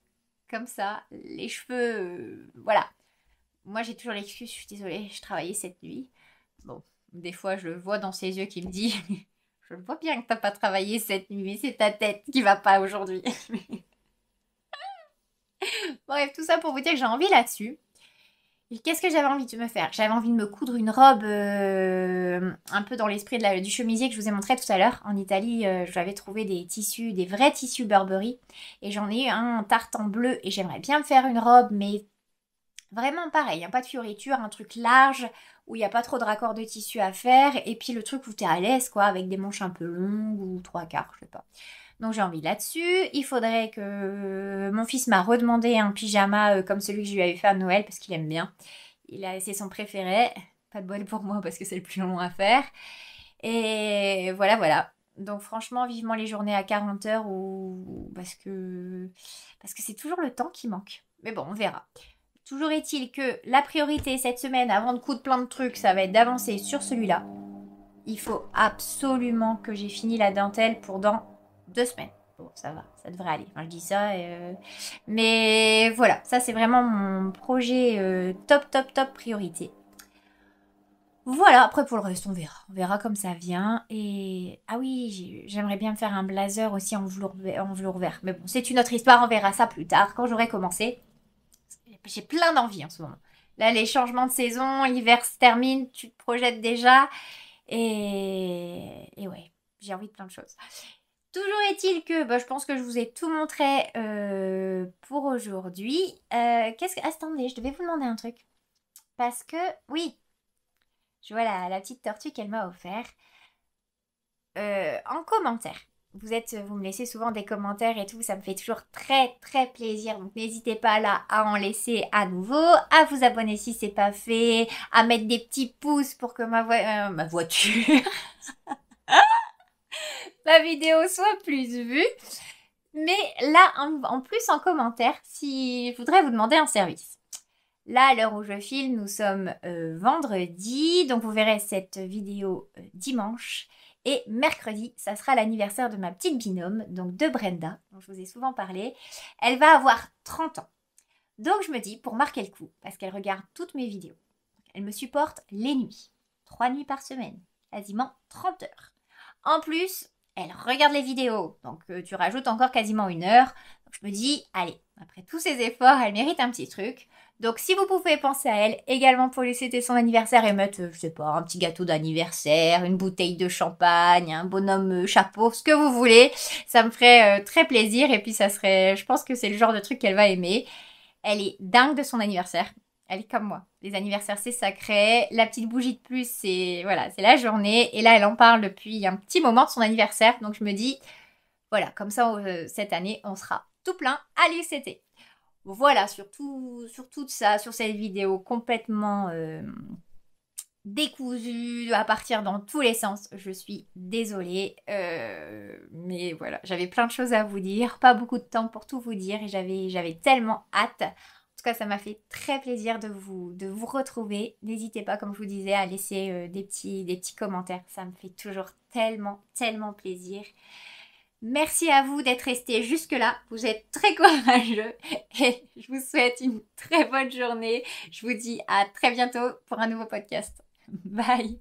comme ça, les cheveux, euh, voilà. Moi, j'ai toujours l'excuse, je suis désolée, je travaillais cette nuit. Bon, des fois, je le vois dans ses yeux qui me dit, je vois bien que t'as pas travaillé cette nuit, c'est ta tête qui va pas aujourd'hui. Bref, tout ça pour vous dire que j'ai envie là-dessus. Qu'est-ce que j'avais envie de me faire? J'avais envie de me coudre une robe euh, un peu dans l'esprit du chemisier que je vous ai montré tout à l'heure. En Italie, euh, j'avais trouvé des tissus, des vrais tissus Burberry. Et j'en ai un tartan bleu et j'aimerais bien me faire une robe, mais vraiment pareil. Hein, pas de fioriture, un truc large où il n'y a pas trop de raccords de tissu à faire. Et puis le truc où tu es à l'aise, quoi, avec des manches un peu longues ou trois quarts, je sais pas. Donc j'ai envie là-dessus. Il faudrait que mon fils m'a redemandé un pyjama euh, comme celui que je lui avais fait à Noël parce qu'il aime bien. Il a, c'est son préféré. Pas de bol pour moi parce que c'est le plus long à faire. Et voilà, voilà. Donc franchement, vivement les journées à 40 heures ou parce que parce que c'est toujours le temps qui manque. Mais bon, on verra. Toujours est-il que la priorité cette semaine, avant de coudre plein de trucs, ça va être d'avancer sur celui-là. Il faut absolument que j'ai fini la dentelle pour dans deux semaines. Bon, ça va, ça devrait aller. je dis ça. Euh, mais voilà, ça c'est vraiment mon projet euh, top, top, top priorité. Voilà, après pour le reste, on verra. On verra comme ça vient. Et ah oui, j'aimerais bien faire un blazer aussi en velours, en velours vert. Mais bon, c'est une autre histoire, on verra ça plus tard quand j'aurai commencé. J'ai plein d'envie en ce moment. Là, les changements de saison, l'hiver se termine, tu te projettes déjà. Et, et ouais, j'ai envie de plein de choses. Toujours est-il que bah, je pense que je vous ai tout montré euh, pour aujourd'hui. Euh, qu'est-ce que. Attendez, je devais vous demander un truc. Parce que, oui, je vois la, petite tortue qu'elle m'a offert. Euh, en commentaire. Vous êtes, vous me laissez souvent des commentaires et tout, ça me fait toujours très très plaisir. Donc n'hésitez pas là à en laisser à nouveau, à vous abonner si c'est pas fait, à mettre des petits pouces pour que ma, ma voiture la vidéo soit plus vue. Mais là, en, plus en commentaire, si je voudrais vous demander un service. Là, à l'heure où je filme, nous sommes euh, vendredi, donc vous verrez cette vidéo euh, dimanche. Et mercredi, ça sera l'anniversaire de ma petite binôme, donc de Brenda, dont je vous ai souvent parlé. Elle va avoir 30 ans. Donc je me dis, pour marquer le coup, parce qu'elle regarde toutes mes vidéos, elle me supporte les nuits, 3 nuits par semaine, quasiment 30 heures. En plus, elle regarde les vidéos. Donc euh, tu rajoutes encore quasiment une heure. Je me dis, allez, après tous ces efforts, elle mérite un petit truc. Donc si vous pouvez penser à elle également pour lui souhaiter son anniversaire et mettre, je sais pas, un petit gâteau d'anniversaire, une bouteille de champagne, un bonhomme euh, chapeau, ce que vous voulez, ça me ferait euh, très plaisir et puis ça serait, je pense que c'est le genre de truc qu'elle va aimer. Elle est dingue de son anniversaire. Elle est comme moi. Les anniversaires, c'est sacré. La petite bougie de plus, c'est voilà, c'est la journée. Et là, elle en parle depuis un petit moment de son anniversaire. Donc je me dis, voilà, comme ça, euh, cette année, on sera tout plein à l'UCT. Voilà, sur tout, sur tout ça, sur cette vidéo complètement euh, décousue, à partir dans tous les sens. Je suis désolée, euh, mais voilà, j'avais plein de choses à vous dire, pas beaucoup de temps pour tout vous dire et j'avais tellement hâte. En tout cas, ça m'a fait très plaisir de vous, de vous retrouver. N'hésitez pas, comme je vous disais, à laisser euh, des, petits, commentaires. Ça me fait toujours tellement, tellement plaisir. Merci à vous d'être resté jusque-là. Vous êtes très courageux et je vous souhaite une très bonne journée. Je vous dis à très bientôt pour un nouveau podcast. Bye